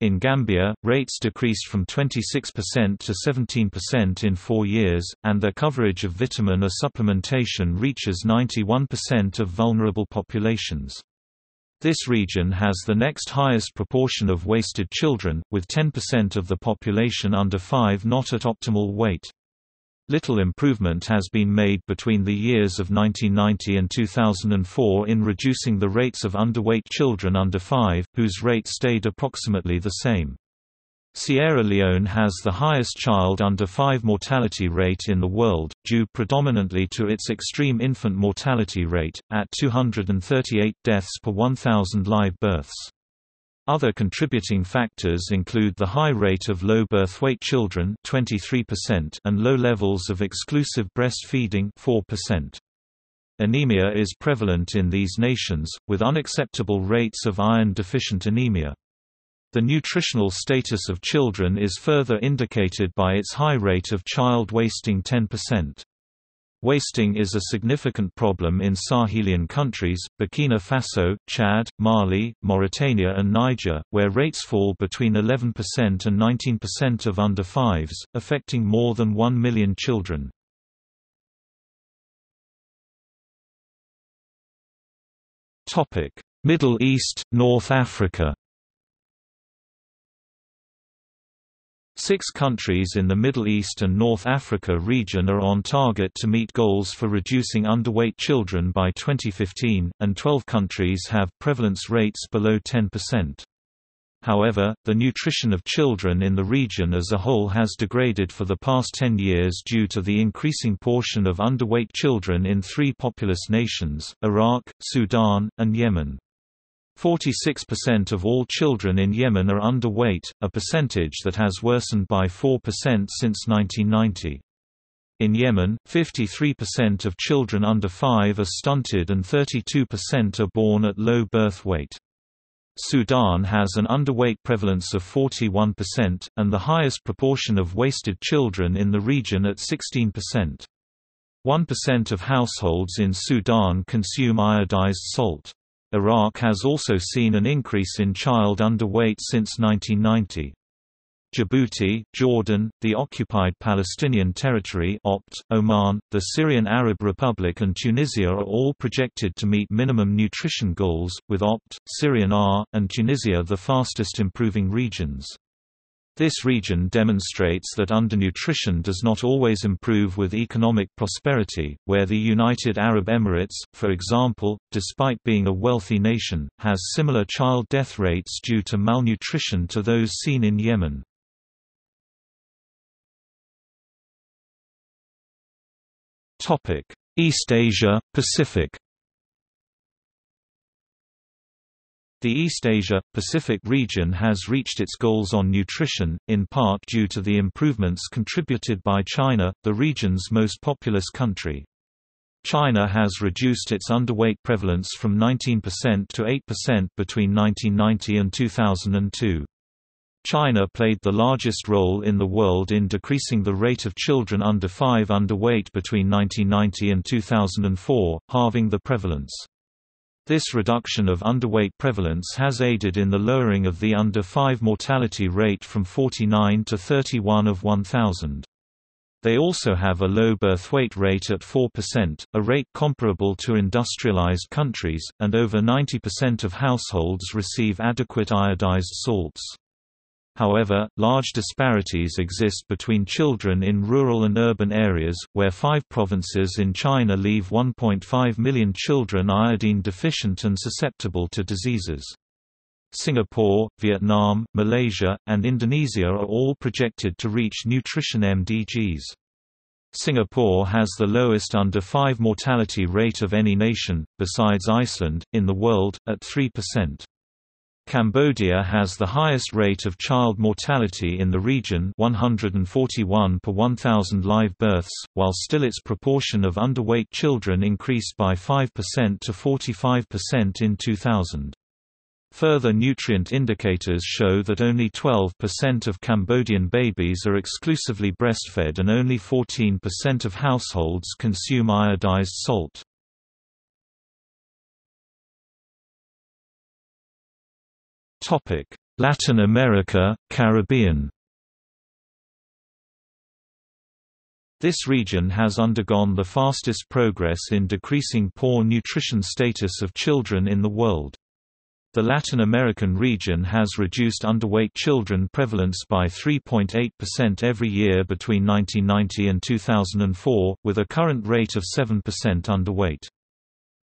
In Gambia, rates decreased from 26% to 17% in four years, and their coverage of vitamin A supplementation reaches 91% of vulnerable populations. This region has the next highest proportion of wasted children, with 10% of the population under 5 not at optimal weight. Little improvement has been made between the years of 1990 and 2004 in reducing the rates of underweight children under 5, whose rate stayed approximately the same. Sierra Leone has the highest child under 5 mortality rate in the world, due predominantly to its extreme infant mortality rate, at 238 deaths per 1,000 live births. Other contributing factors include the high rate of low birth weight children 23% and low levels of exclusive breastfeeding 4%. Anemia is prevalent in these nations, with unacceptable rates of iron-deficient anemia. The nutritional status of children is further indicated by its high rate of child wasting 10%. Wasting is a significant problem in Sahelian countries, Burkina Faso, Chad, Mali, Mauritania and Niger, where rates fall between 11% and 19% of under fives, affecting more than 1 million children. Middle East, North Africa Six countries in the Middle East and North Africa region are on target to meet goals for reducing underweight children by 2015, and 12 countries have prevalence rates below 10%. However, the nutrition of children in the region as a whole has degraded for the past 10 years due to the increasing portion of underweight children in three populous nations, Iraq, Sudan, and Yemen. 46% of all children in Yemen are underweight, a percentage that has worsened by 4% since 1990. In Yemen, 53% of children under 5 are stunted and 32% are born at low birth weight. Sudan has an underweight prevalence of 41%, and the highest proportion of wasted children in the region at 16%. 1% of households in Sudan consume iodized salt. Iraq has also seen an increase in child underweight since 1990. Djibouti, Jordan, the Occupied Palestinian Territory (OPT), Oman, the Syrian Arab Republic and Tunisia are all projected to meet minimum nutrition goals, with OPT, Syrian R, and Tunisia the fastest improving regions. This region demonstrates that undernutrition does not always improve with economic prosperity, where the United Arab Emirates, for example, despite being a wealthy nation, has similar child death rates due to malnutrition to those seen in Yemen. East Asia, Pacific The East Asia-Pacific region has reached its goals on nutrition, in part due to the improvements contributed by China, the region's most populous country. China has reduced its underweight prevalence from 19% to 8% between 1990 and 2002. China played the largest role in the world in decreasing the rate of children under 5 underweight between 1990 and 2004, halving the prevalence. This reduction of underweight prevalence has aided in the lowering of the under 5 mortality rate from 49 to 31 of 1,000. They also have a low birth weight rate at 4%, a rate comparable to industrialized countries, and over 90% of households receive adequate iodized salts. However, large disparities exist between children in rural and urban areas, where five provinces in China leave 1.5 million children iodine deficient and susceptible to diseases. Singapore, Vietnam, Malaysia, and Indonesia are all projected to reach nutrition MDGs. Singapore has the lowest under 5 mortality rate of any nation, besides Iceland, in the world, at 3%. Cambodia has the highest rate of child mortality in the region 141 per 1,000 live births, while still its proportion of underweight children increased by 5% to 45% in 2000. Further nutrient indicators show that only 12% of Cambodian babies are exclusively breastfed and only 14% of households consume iodized salt. Latin America, Caribbean This region has undergone the fastest progress in decreasing poor nutrition status of children in the world. The Latin American region has reduced underweight children prevalence by 3.8% every year between 1990 and 2004, with a current rate of 7% underweight.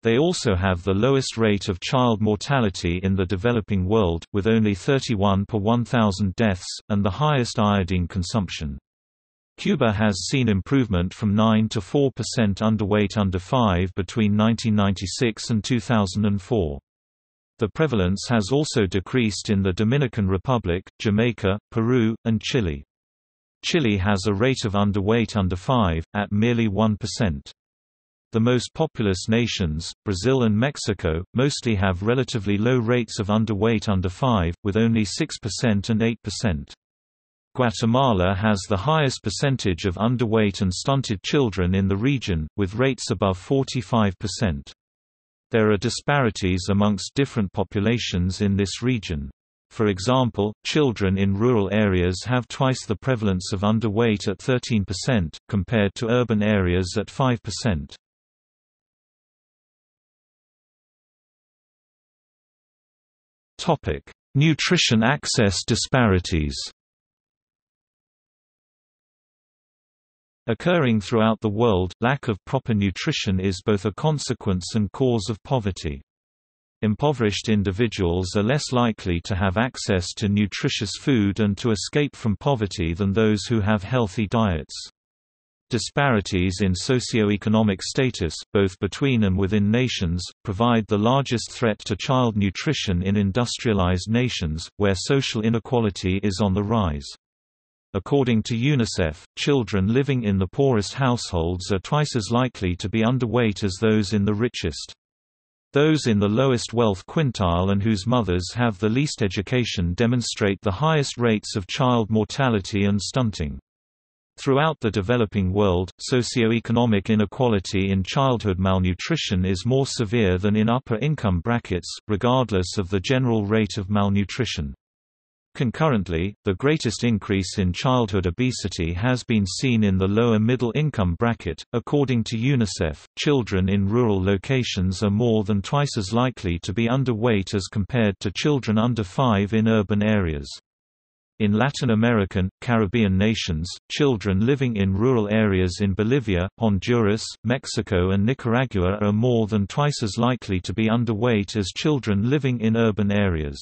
They also have the lowest rate of child mortality in the developing world, with only 31 per 1,000 deaths, and the highest iodine consumption. Cuba has seen improvement from 9 to 4% underweight under 5 between 1996 and 2004. The prevalence has also decreased in the Dominican Republic, Jamaica, Peru, and Chile. Chile has a rate of underweight under 5, at merely 1%. The most populous nations, Brazil and Mexico, mostly have relatively low rates of underweight under 5, with only 6% and 8%. Guatemala has the highest percentage of underweight and stunted children in the region, with rates above 45%. There are disparities amongst different populations in this region. For example, children in rural areas have twice the prevalence of underweight at 13%, compared to urban areas at 5%. Topic: Nutrition access disparities. Occurring throughout the world, lack of proper nutrition is both a consequence and cause of poverty. Impoverished individuals are less likely to have access to nutritious food and to escape from poverty than those who have healthy diets. Disparities in socioeconomic status, both between and within nations, provide the largest threat to child nutrition in industrialized nations, where social inequality is on the rise. According to UNICEF, children living in the poorest households are twice as likely to be underweight as those in the richest. Those in the lowest wealth quintile and whose mothers have the least education demonstrate the highest rates of child mortality and stunting. Throughout the developing world, socioeconomic inequality in childhood malnutrition is more severe than in upper income brackets, regardless of the general rate of malnutrition. Concurrently, the greatest increase in childhood obesity has been seen in the lower middle income bracket. According to UNICEF, children in rural locations are more than twice as likely to be underweight as compared to children under 5 in urban areas. In Latin American, Caribbean nations, children living in rural areas in Bolivia, Honduras, Mexico and Nicaragua are more than twice as likely to be underweight as children living in urban areas.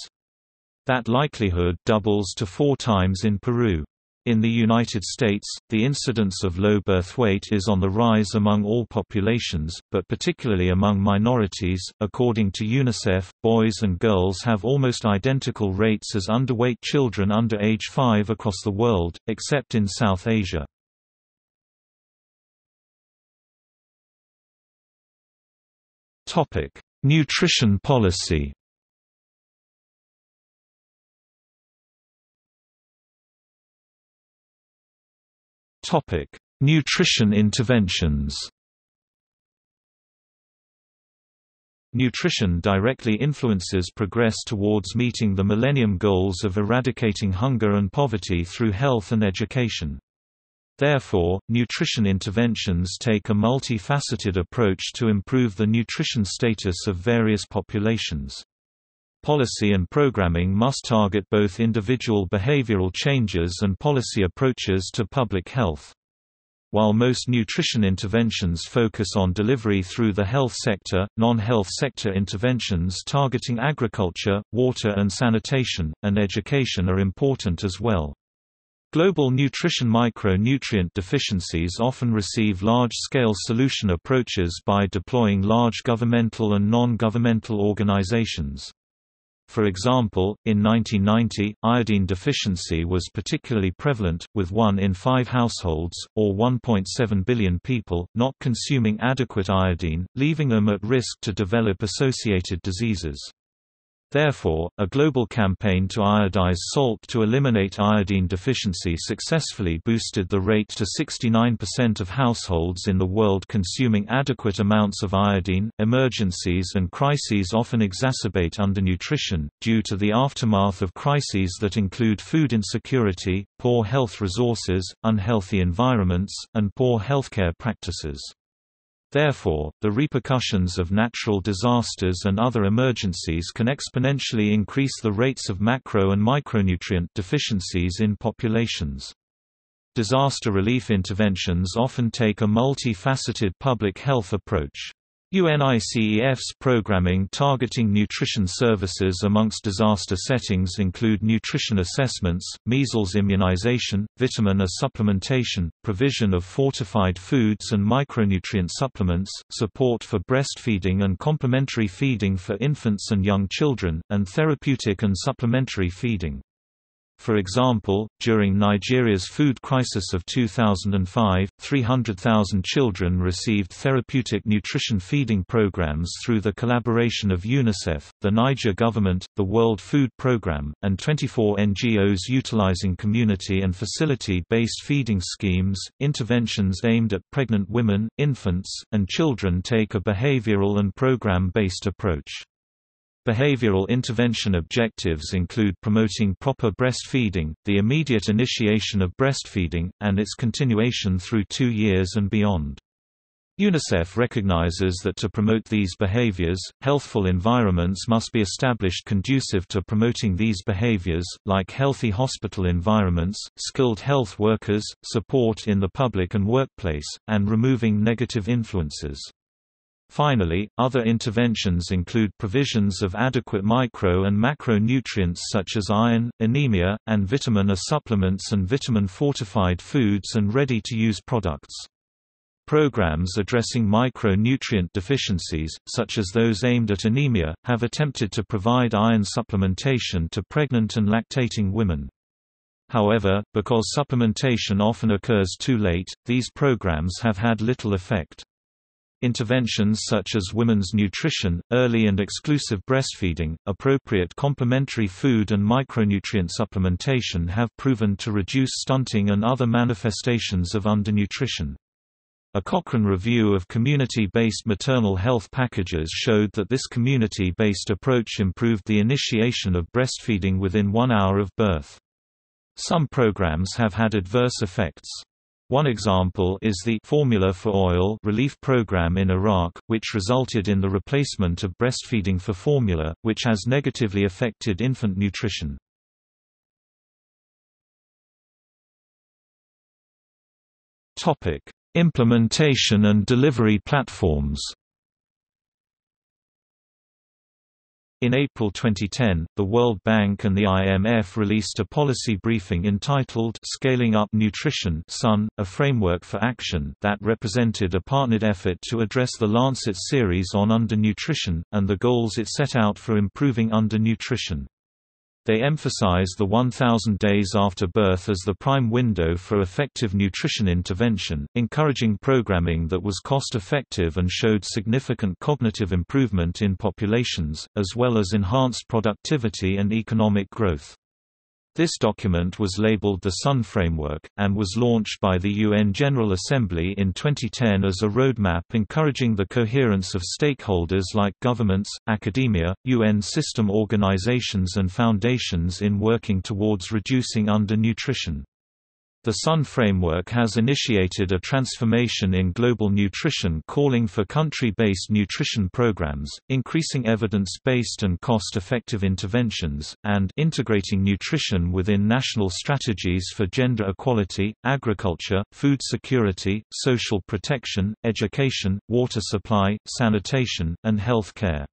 That likelihood doubles to four times in Peru. In the United States, the incidence of low birth weight is on the rise among all populations, but particularly among minorities. According to UNICEF, boys and girls have almost identical rates as underweight children under age 5 across the world, except in South Asia. Topic: Nutrition policy Nutrition interventions Nutrition directly influences progress towards meeting the Millennium Goals of eradicating hunger and poverty through health and education. Therefore, nutrition interventions take a multifaceted approach to improve the nutrition status of various populations. Policy and programming must target both individual behavioral changes and policy approaches to public health. While most nutrition interventions focus on delivery through the health sector, non-health sector interventions targeting agriculture, water and sanitation, and education are important as well. Global nutrition micronutrient deficiencies often receive large-scale solution approaches by deploying large governmental and non-governmental organizations. For example, in 1990, iodine deficiency was particularly prevalent, with 1 in 5 households, or 1.7 billion people, not consuming adequate iodine, leaving them at risk to develop associated diseases. Therefore, a global campaign to iodize salt to eliminate iodine deficiency successfully boosted the rate to 69% of households in the world consuming adequate amounts of iodine. Emergencies and crises often exacerbate undernutrition, due to the aftermath of crises that include food insecurity, poor health resources, unhealthy environments, and poor healthcare practices. Therefore, the repercussions of natural disasters and other emergencies can exponentially increase the rates of macro and micronutrient deficiencies in populations. Disaster relief interventions often take a multifaceted public health approach. UNICEF's programming targeting nutrition services amongst disaster settings include nutrition assessments, measles immunization, vitamin A supplementation, provision of fortified foods and micronutrient supplements, support for breastfeeding and complementary feeding for infants and young children, and therapeutic and supplementary feeding. For example, during Nigeria's food crisis of 2005, 300,000 children received therapeutic nutrition feeding programs through the collaboration of UNICEF, the Niger government, the World Food Programme, and 24 NGOs utilizing community and facility-based feeding schemes. Interventions aimed at pregnant women, infants, and children take a behavioral and program-based approach. Behavioral intervention objectives include promoting proper breastfeeding, the immediate initiation of breastfeeding, and its continuation through two years and beyond. UNICEF recognizes that to promote these behaviors, healthful environments must be established conducive to promoting these behaviors, like healthy hospital environments, skilled health workers, support in the public and workplace, and removing negative influences. Finally, other interventions include provisions of adequate micro and macronutrients such as iron, anemia, and vitamin A supplements and vitamin-fortified foods and ready-to-use products. Programs addressing micronutrient deficiencies, such as those aimed at anemia, have attempted to provide iron supplementation to pregnant and lactating women. However, because supplementation often occurs too late, these programs have had little effect. Interventions such as women's nutrition, early and exclusive breastfeeding, appropriate complementary food and micronutrient supplementation have proven to reduce stunting and other manifestations of undernutrition. A Cochrane review of community-based maternal health packages showed that this community-based approach improved the initiation of breastfeeding within one hour of birth. Some programs have had adverse effects. One example is the Formula for Oil relief program in Iraq, which resulted in the replacement of breastfeeding for formula, which has negatively affected infant nutrition. Implementation and delivery platforms In April 2010, the World Bank and the IMF released a policy briefing entitled Scaling Up Nutrition SUN, a framework for action that represented a partnered effort to address the Lancet series on undernutrition, and the goals it set out for improving undernutrition. They emphasize the 1,000 days after birth as the prime window for effective nutrition intervention, encouraging programming that was cost-effective and showed significant cognitive improvement in populations, as well as enhanced productivity and economic growth. This document was labeled the Sun Framework, and was launched by the UN General Assembly in 2010 as a roadmap encouraging the coherence of stakeholders like governments, academia, UN system organizations and foundations in working towards reducing undernutrition. The Sun Framework has initiated a transformation in global nutrition calling for country-based nutrition programs, increasing evidence-based and cost-effective interventions, and integrating nutrition within national strategies for gender equality, agriculture, food security, social protection, education, water supply, sanitation, and health care.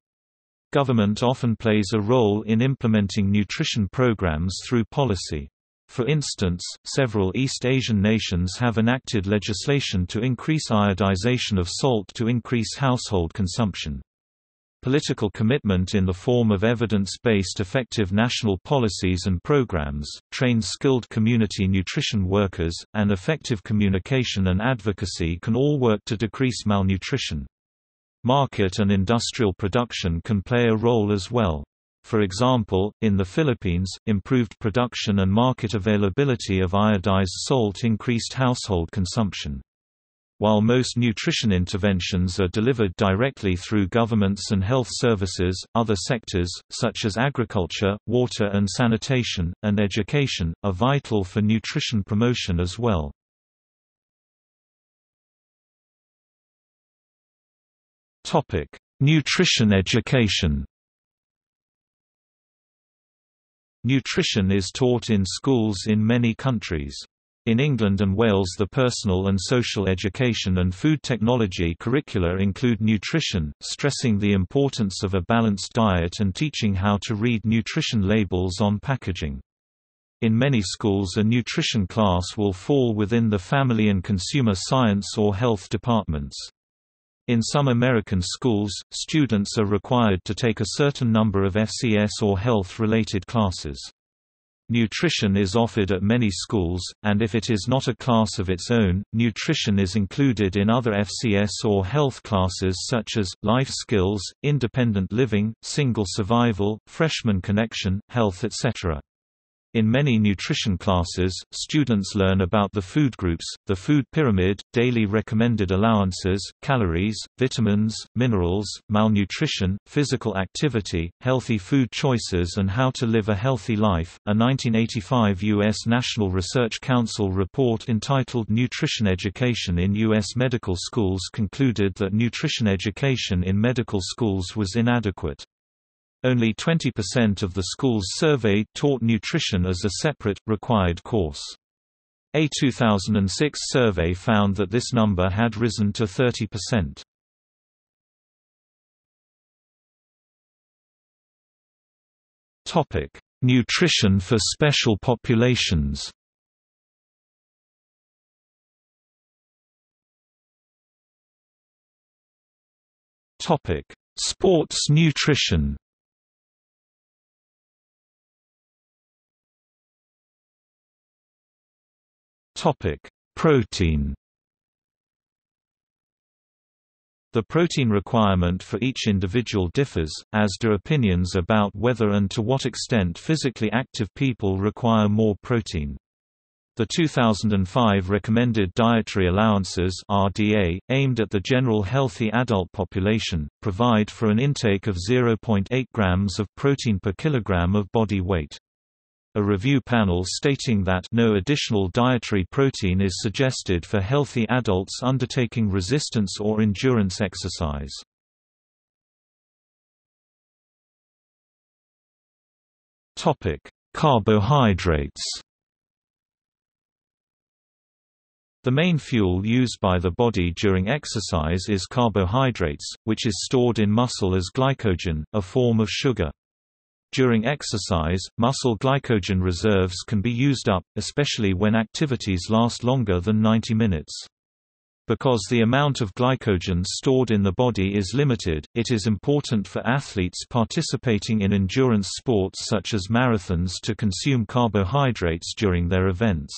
Government often plays a role in implementing nutrition programs through policy. For instance, several East Asian nations have enacted legislation to increase iodization of salt to increase household consumption. Political commitment in the form of evidence-based effective national policies and programs, trained skilled community nutrition workers, and effective communication and advocacy can all work to decrease malnutrition. Market and industrial production can play a role as well. For example, in the Philippines, improved production and market availability of iodized salt increased household consumption. While most nutrition interventions are delivered directly through governments and health services, other sectors, such as agriculture, water and sanitation, and education, are vital for nutrition promotion as well. Nutrition education Nutrition is taught in schools in many countries. In England and Wales the personal and social education and food technology curricula include nutrition, stressing the importance of a balanced diet and teaching how to read nutrition labels on packaging. In many schools a nutrition class will fall within the family and consumer science or health departments. In some American schools, students are required to take a certain number of FCS or health-related classes. Nutrition is offered at many schools, and if it is not a class of its own, nutrition is included in other FCS or health classes such as, life skills, independent living, single survival, freshman connection, health etc. In many nutrition classes, students learn about the food groups, the food pyramid, daily recommended allowances, calories, vitamins, minerals, malnutrition, physical activity, healthy food choices and how to live a healthy life. A 1985 U.S. National Research Council report entitled Nutrition Education in U.S. Medical Schools concluded that nutrition education in medical schools was inadequate. Only 20% of the schools surveyed taught nutrition as a separate, required course. A 2006 survey found that this number had risen to 30%. Topic: Nutrition for special populations. Topic: Sports nutrition. Topic: Protein. The protein requirement for each individual differs, as do opinions about whether and to what extent physically active people require more protein. The 2005 Recommended Dietary Allowances RDA, aimed at the general healthy adult population, provide for an intake of 0.8 grams of protein per kilogram of body weight. A review panel stating that no additional dietary protein is suggested for healthy adults undertaking resistance or endurance exercise. Carbohydrates. The main fuel used by the body during exercise is carbohydrates, which is stored in muscle as glycogen, a form of sugar. During exercise, muscle glycogen reserves can be used up, especially when activities last longer than 90 minutes. Because the amount of glycogen stored in the body is limited, it is important for athletes participating in endurance sports such as marathons to consume carbohydrates during their events.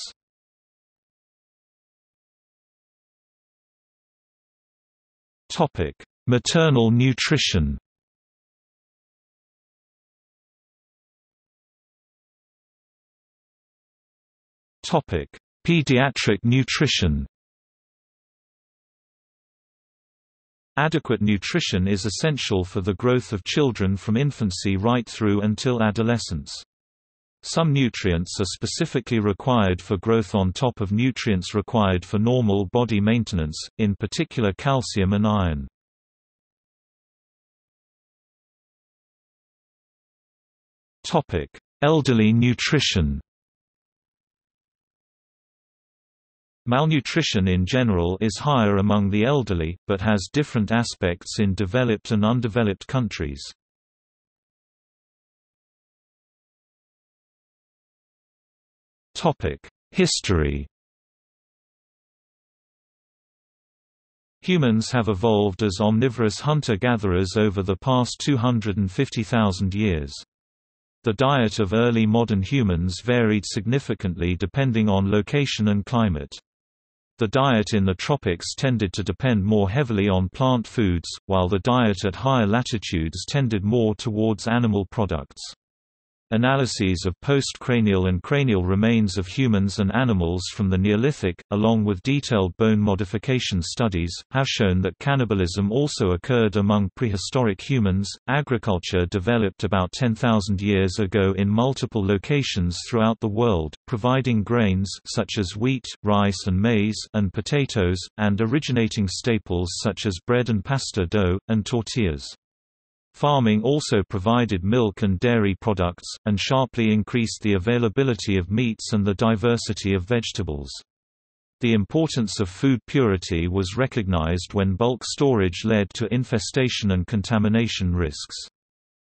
Maternal nutrition Pediatric nutrition Adequate nutrition is essential for the growth of children from infancy right through until adolescence. Some nutrients are specifically required for growth on top of nutrients required for normal body maintenance, in particular calcium and iron. Elderly nutrition Malnutrition in general is higher among the elderly, but has different aspects in developed and undeveloped countries. History Humans have evolved as omnivorous hunter-gatherers over the past 250,000 years. The diet of early modern humans varied significantly depending on location and climate. The diet in the tropics tended to depend more heavily on plant foods, while the diet at higher latitudes tended more towards animal products. Analyses of post-cranial and cranial remains of humans and animals from the Neolithic, along with detailed bone modification studies, have shown that cannibalism also occurred among prehistoric humans. Agriculture developed about 10,000 years ago in multiple locations throughout the world, providing grains such as wheat, rice and maize and potatoes, and originating staples such as bread and pasta dough, and tortillas. Farming also provided milk and dairy products, and sharply increased the availability of meats and the diversity of vegetables. The importance of food purity was recognized when bulk storage led to infestation and contamination risks.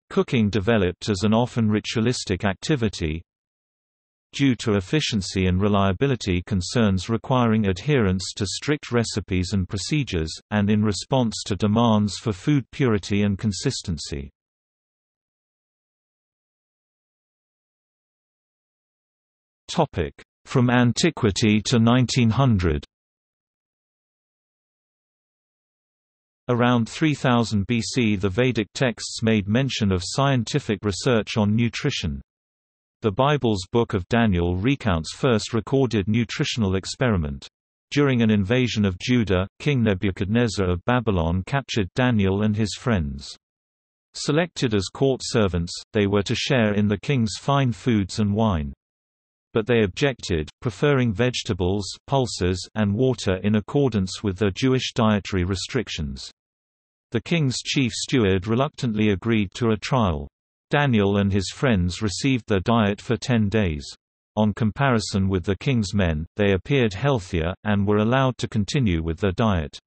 Cooking developed as an often ritualistic activity, due to efficiency and reliability concerns requiring adherence to strict recipes and procedures, and in response to demands for food purity and consistency. From antiquity to 1900 Around 3000 BC the Vedic texts made mention of scientific research on nutrition. The Bible's Book of Daniel recounts first recorded nutritional experiment. During an invasion of Judah, King Nebuchadnezzar of Babylon captured Daniel and his friends. Selected as court servants, they were to share in the king's fine foods and wine. But they objected, preferring vegetables pulses and water in accordance with their Jewish dietary restrictions. The king's chief steward reluctantly agreed to a trial. Daniel and his friends received their diet for ten days. On comparison with the king's men, they appeared healthier, and were allowed to continue with their diet.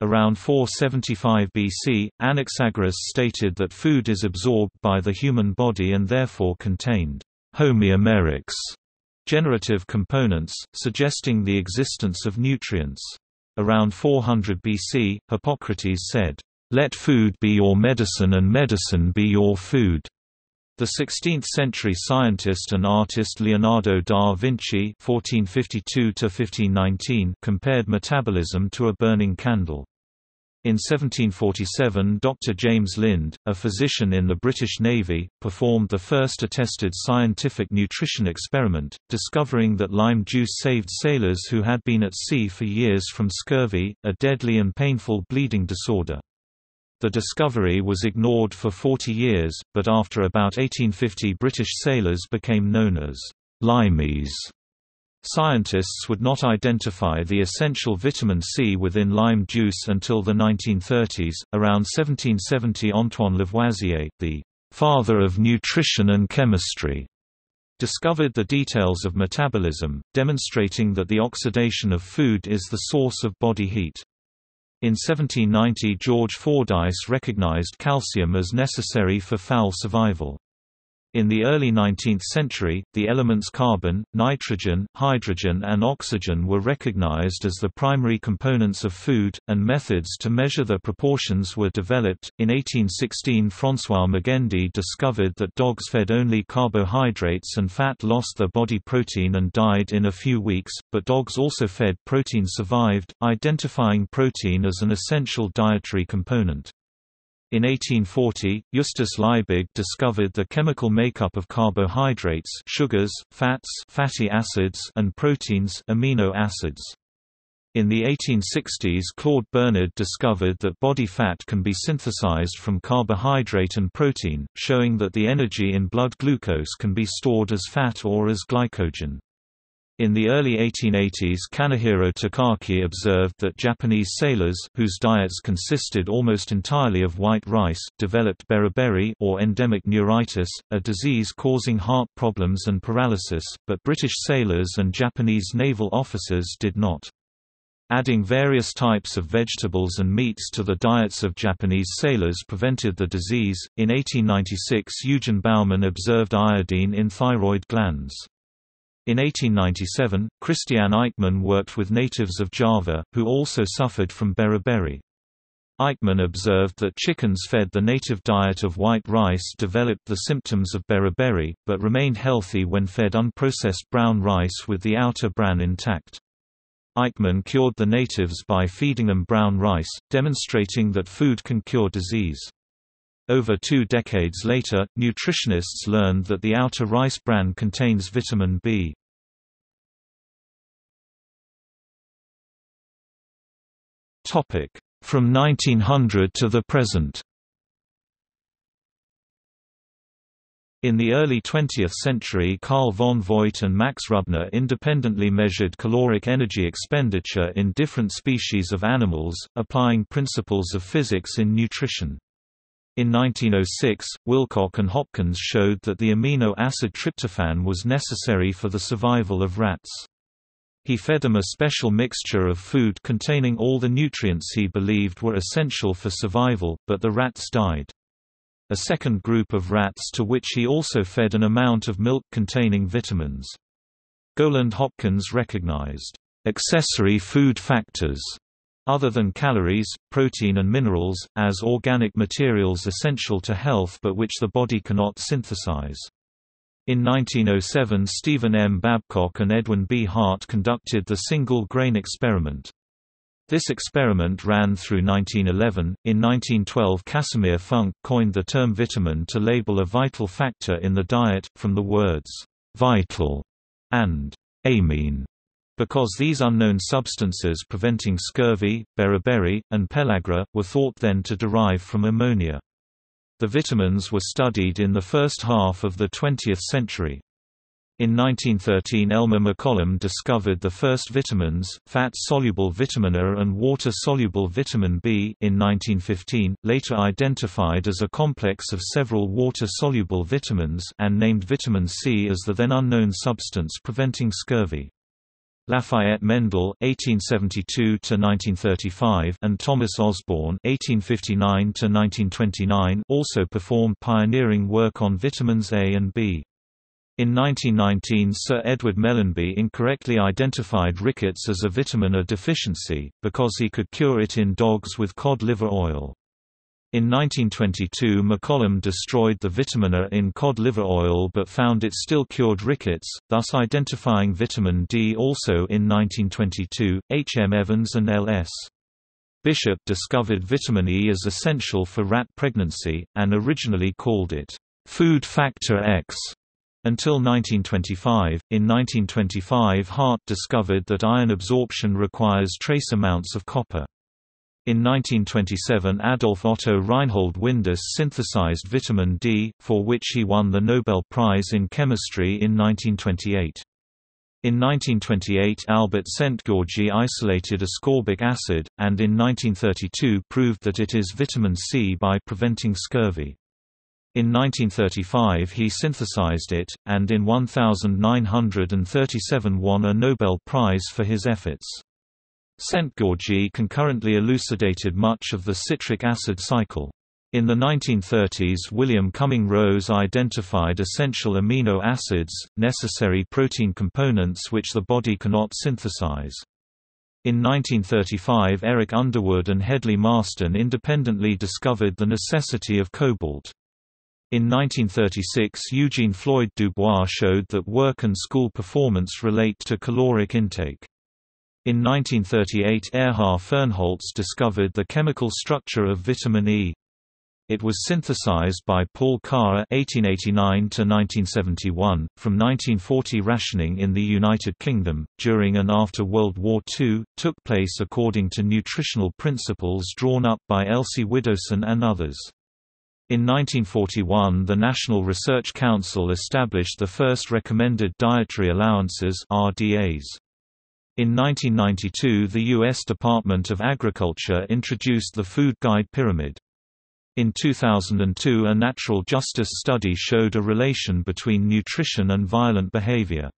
Around 475 BC, Anaxagoras stated that food is absorbed by the human body and therefore contained homeomerics generative components, suggesting the existence of nutrients. Around 400 BC, Hippocrates said, let food be your medicine and medicine be your food. The 16th-century scientist and artist Leonardo da Vinci (1452–1519) compared metabolism to a burning candle. In 1747 Dr. James Lind, a physician in the British Navy, performed the first attested scientific nutrition experiment, discovering that lime juice saved sailors who had been at sea for years from scurvy, a deadly and painful bleeding disorder. The discovery was ignored for 40 years, but after about 1850 British sailors became known as limeys. Scientists would not identify the essential vitamin C within lime juice until the 1930s. Around 1770, Antoine Lavoisier, the father of nutrition and chemistry, discovered the details of metabolism, demonstrating that the oxidation of food is the source of body heat. In 1790 George Fordyce recognized calcium as necessary for fowl survival. In the early 19th century, the elements carbon, nitrogen, hydrogen and oxygen were recognized as the primary components of food, and methods to measure their proportions were developed. In 1816 François Magendie discovered that dogs fed only carbohydrates and fat lost their body protein and died in a few weeks, but dogs also fed protein survived, identifying protein as an essential dietary component. In 1840, Justus Liebig discovered the chemical makeup of carbohydrates sugars, fats fatty acids and proteins amino acids. In the 1860s Claude Bernard discovered that body fat can be synthesized from carbohydrate and protein, showing that the energy in blood glucose can be stored as fat or as glycogen. In the early 1880s Kanehiro Takaki observed that Japanese sailors, whose diets consisted almost entirely of white rice, developed beriberi or endemic neuritis, a disease causing heart problems and paralysis, but British sailors and Japanese naval officers did not. Adding various types of vegetables and meats to the diets of Japanese sailors prevented the disease. In 1896, Eugen Baumann observed iodine in thyroid glands. In 1897, Christian Eijkman worked with natives of Java, who also suffered from beriberi. Eijkman observed that chickens fed the native diet of white rice developed the symptoms of beriberi, but remained healthy when fed unprocessed brown rice with the outer bran intact. Eijkman cured the natives by feeding them brown rice, demonstrating that food can cure disease. Over two decades later, nutritionists learned that the outer rice bran contains vitamin B. From 1900 to the present In the early 20th century Carl von Voit and Max Rubner independently measured caloric energy expenditure in different species of animals, applying principles of physics in nutrition. In 1906, Willcock and Hopkins showed that the amino acid tryptophan was necessary for the survival of rats. He fed them a special mixture of food containing all the nutrients he believed were essential for survival, but the rats died. A second group of rats to which he also fed an amount of milk containing vitamins. Gowland Hopkins recognized accessory food factors other than calories, protein and minerals, as organic materials essential to health but which the body cannot synthesize. In 1907 Stephen M. Babcock and Edwin B. Hart conducted the single-grain experiment. This experiment ran through 1911. In 1912, Casimir Funk coined the term vitamin to label a vital factor in the diet, from the words vital and amine. Because these unknown substances preventing scurvy, beriberi, and pellagra, were thought then to derive from ammonia. The vitamins were studied in the first half of the 20th century. In 1913 Elmer McCollum discovered the first vitamins, fat-soluble vitamin A and water-soluble vitamin B in 1915, later identified as a complex of several water-soluble vitamins and named vitamin C as the then unknown substance preventing scurvy. Lafayette Mendel (1872–1935) and Thomas Osborne (1859–1929) also performed pioneering work on vitamins A and B. In 1919 Sir Edward Mellanby incorrectly identified rickets as a vitamin A deficiency, because he could cure it in dogs with cod liver oil. In 1922 McCollum destroyed the vitamin A in cod liver oil but found it still cured rickets, thus identifying vitamin D also in 1922. H. M. Evans and L. S. Bishop discovered vitamin E as essential for rat pregnancy, and originally called it food factor X. Until 1925, in 1925 Hart discovered that iron absorption requires trace amounts of copper. In 1927 Adolf Otto Reinhold Windaus synthesized vitamin D, for which he won the Nobel Prize in Chemistry in 1928. In 1928 Albert Szent-Györgyi isolated ascorbic acid, and in 1932 proved that it is vitamin C by preventing scurvy. In 1935 he synthesized it, and in 1937 won a Nobel Prize for his efforts. Szent-Györgyi concurrently elucidated much of the citric acid cycle. In the 1930s William Cumming Rose identified essential amino acids, necessary protein components which the body cannot synthesize. In 1935 Eric Underwood and Hedley Marston independently discovered the necessity of cobalt. In 1936 Eugene Floyd Dubois showed that work and school performance relate to caloric intake. In 1938 Erhard Fernholz discovered the chemical structure of vitamin E. It was synthesized by Paul Karrer (1889–1971). From 1940, rationing in the United Kingdom during and after World War II took place according to nutritional principles drawn up by Elsie Widdowson and others. In 1941 the National Research Council established the first recommended dietary allowances RDAs. In 1992 the U.S. Department of Agriculture introduced the Food Guide Pyramid. In 2002 a natural justice study showed a relation between nutrition and violent behavior.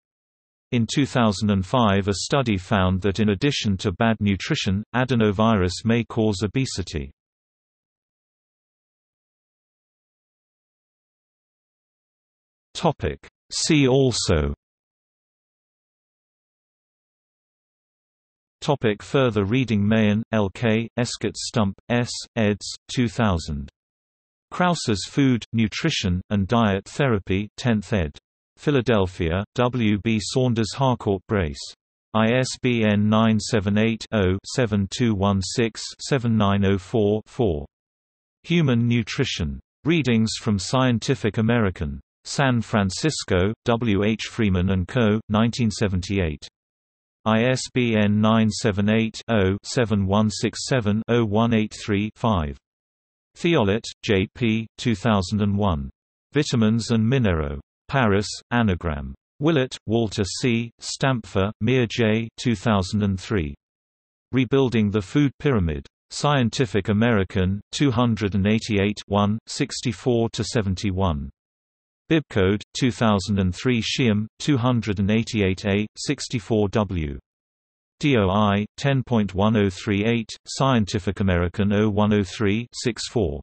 In 2005 a study found that in addition to bad nutrition, adenovirus may cause obesity. See also Topic further reading Mahan, L.K., Escott Stump, S., eds. 2000. Krause's Food, Nutrition, and Diet Therapy 10th ed. Philadelphia, W. B. Saunders Harcourt Brace. ISBN 978-0-7216-7904-4. Human Nutrition. Readings from Scientific American. San Francisco, W. H. Freeman & Co., 1978. ISBN 978-0-7167-0183-5. Thiollet, J. P. 2001. Vitamins and Minero. Paris, Anagram. Willett, Walter C., Stampfer, Meir J. 2003. Rebuilding the Food Pyramid. Scientific American, 288 1, 64–71. Bibcode 2003 SciAm 288A 64W DOI 10.1038 Scientific American 0103 64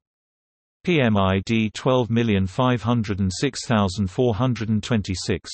PMID 12506426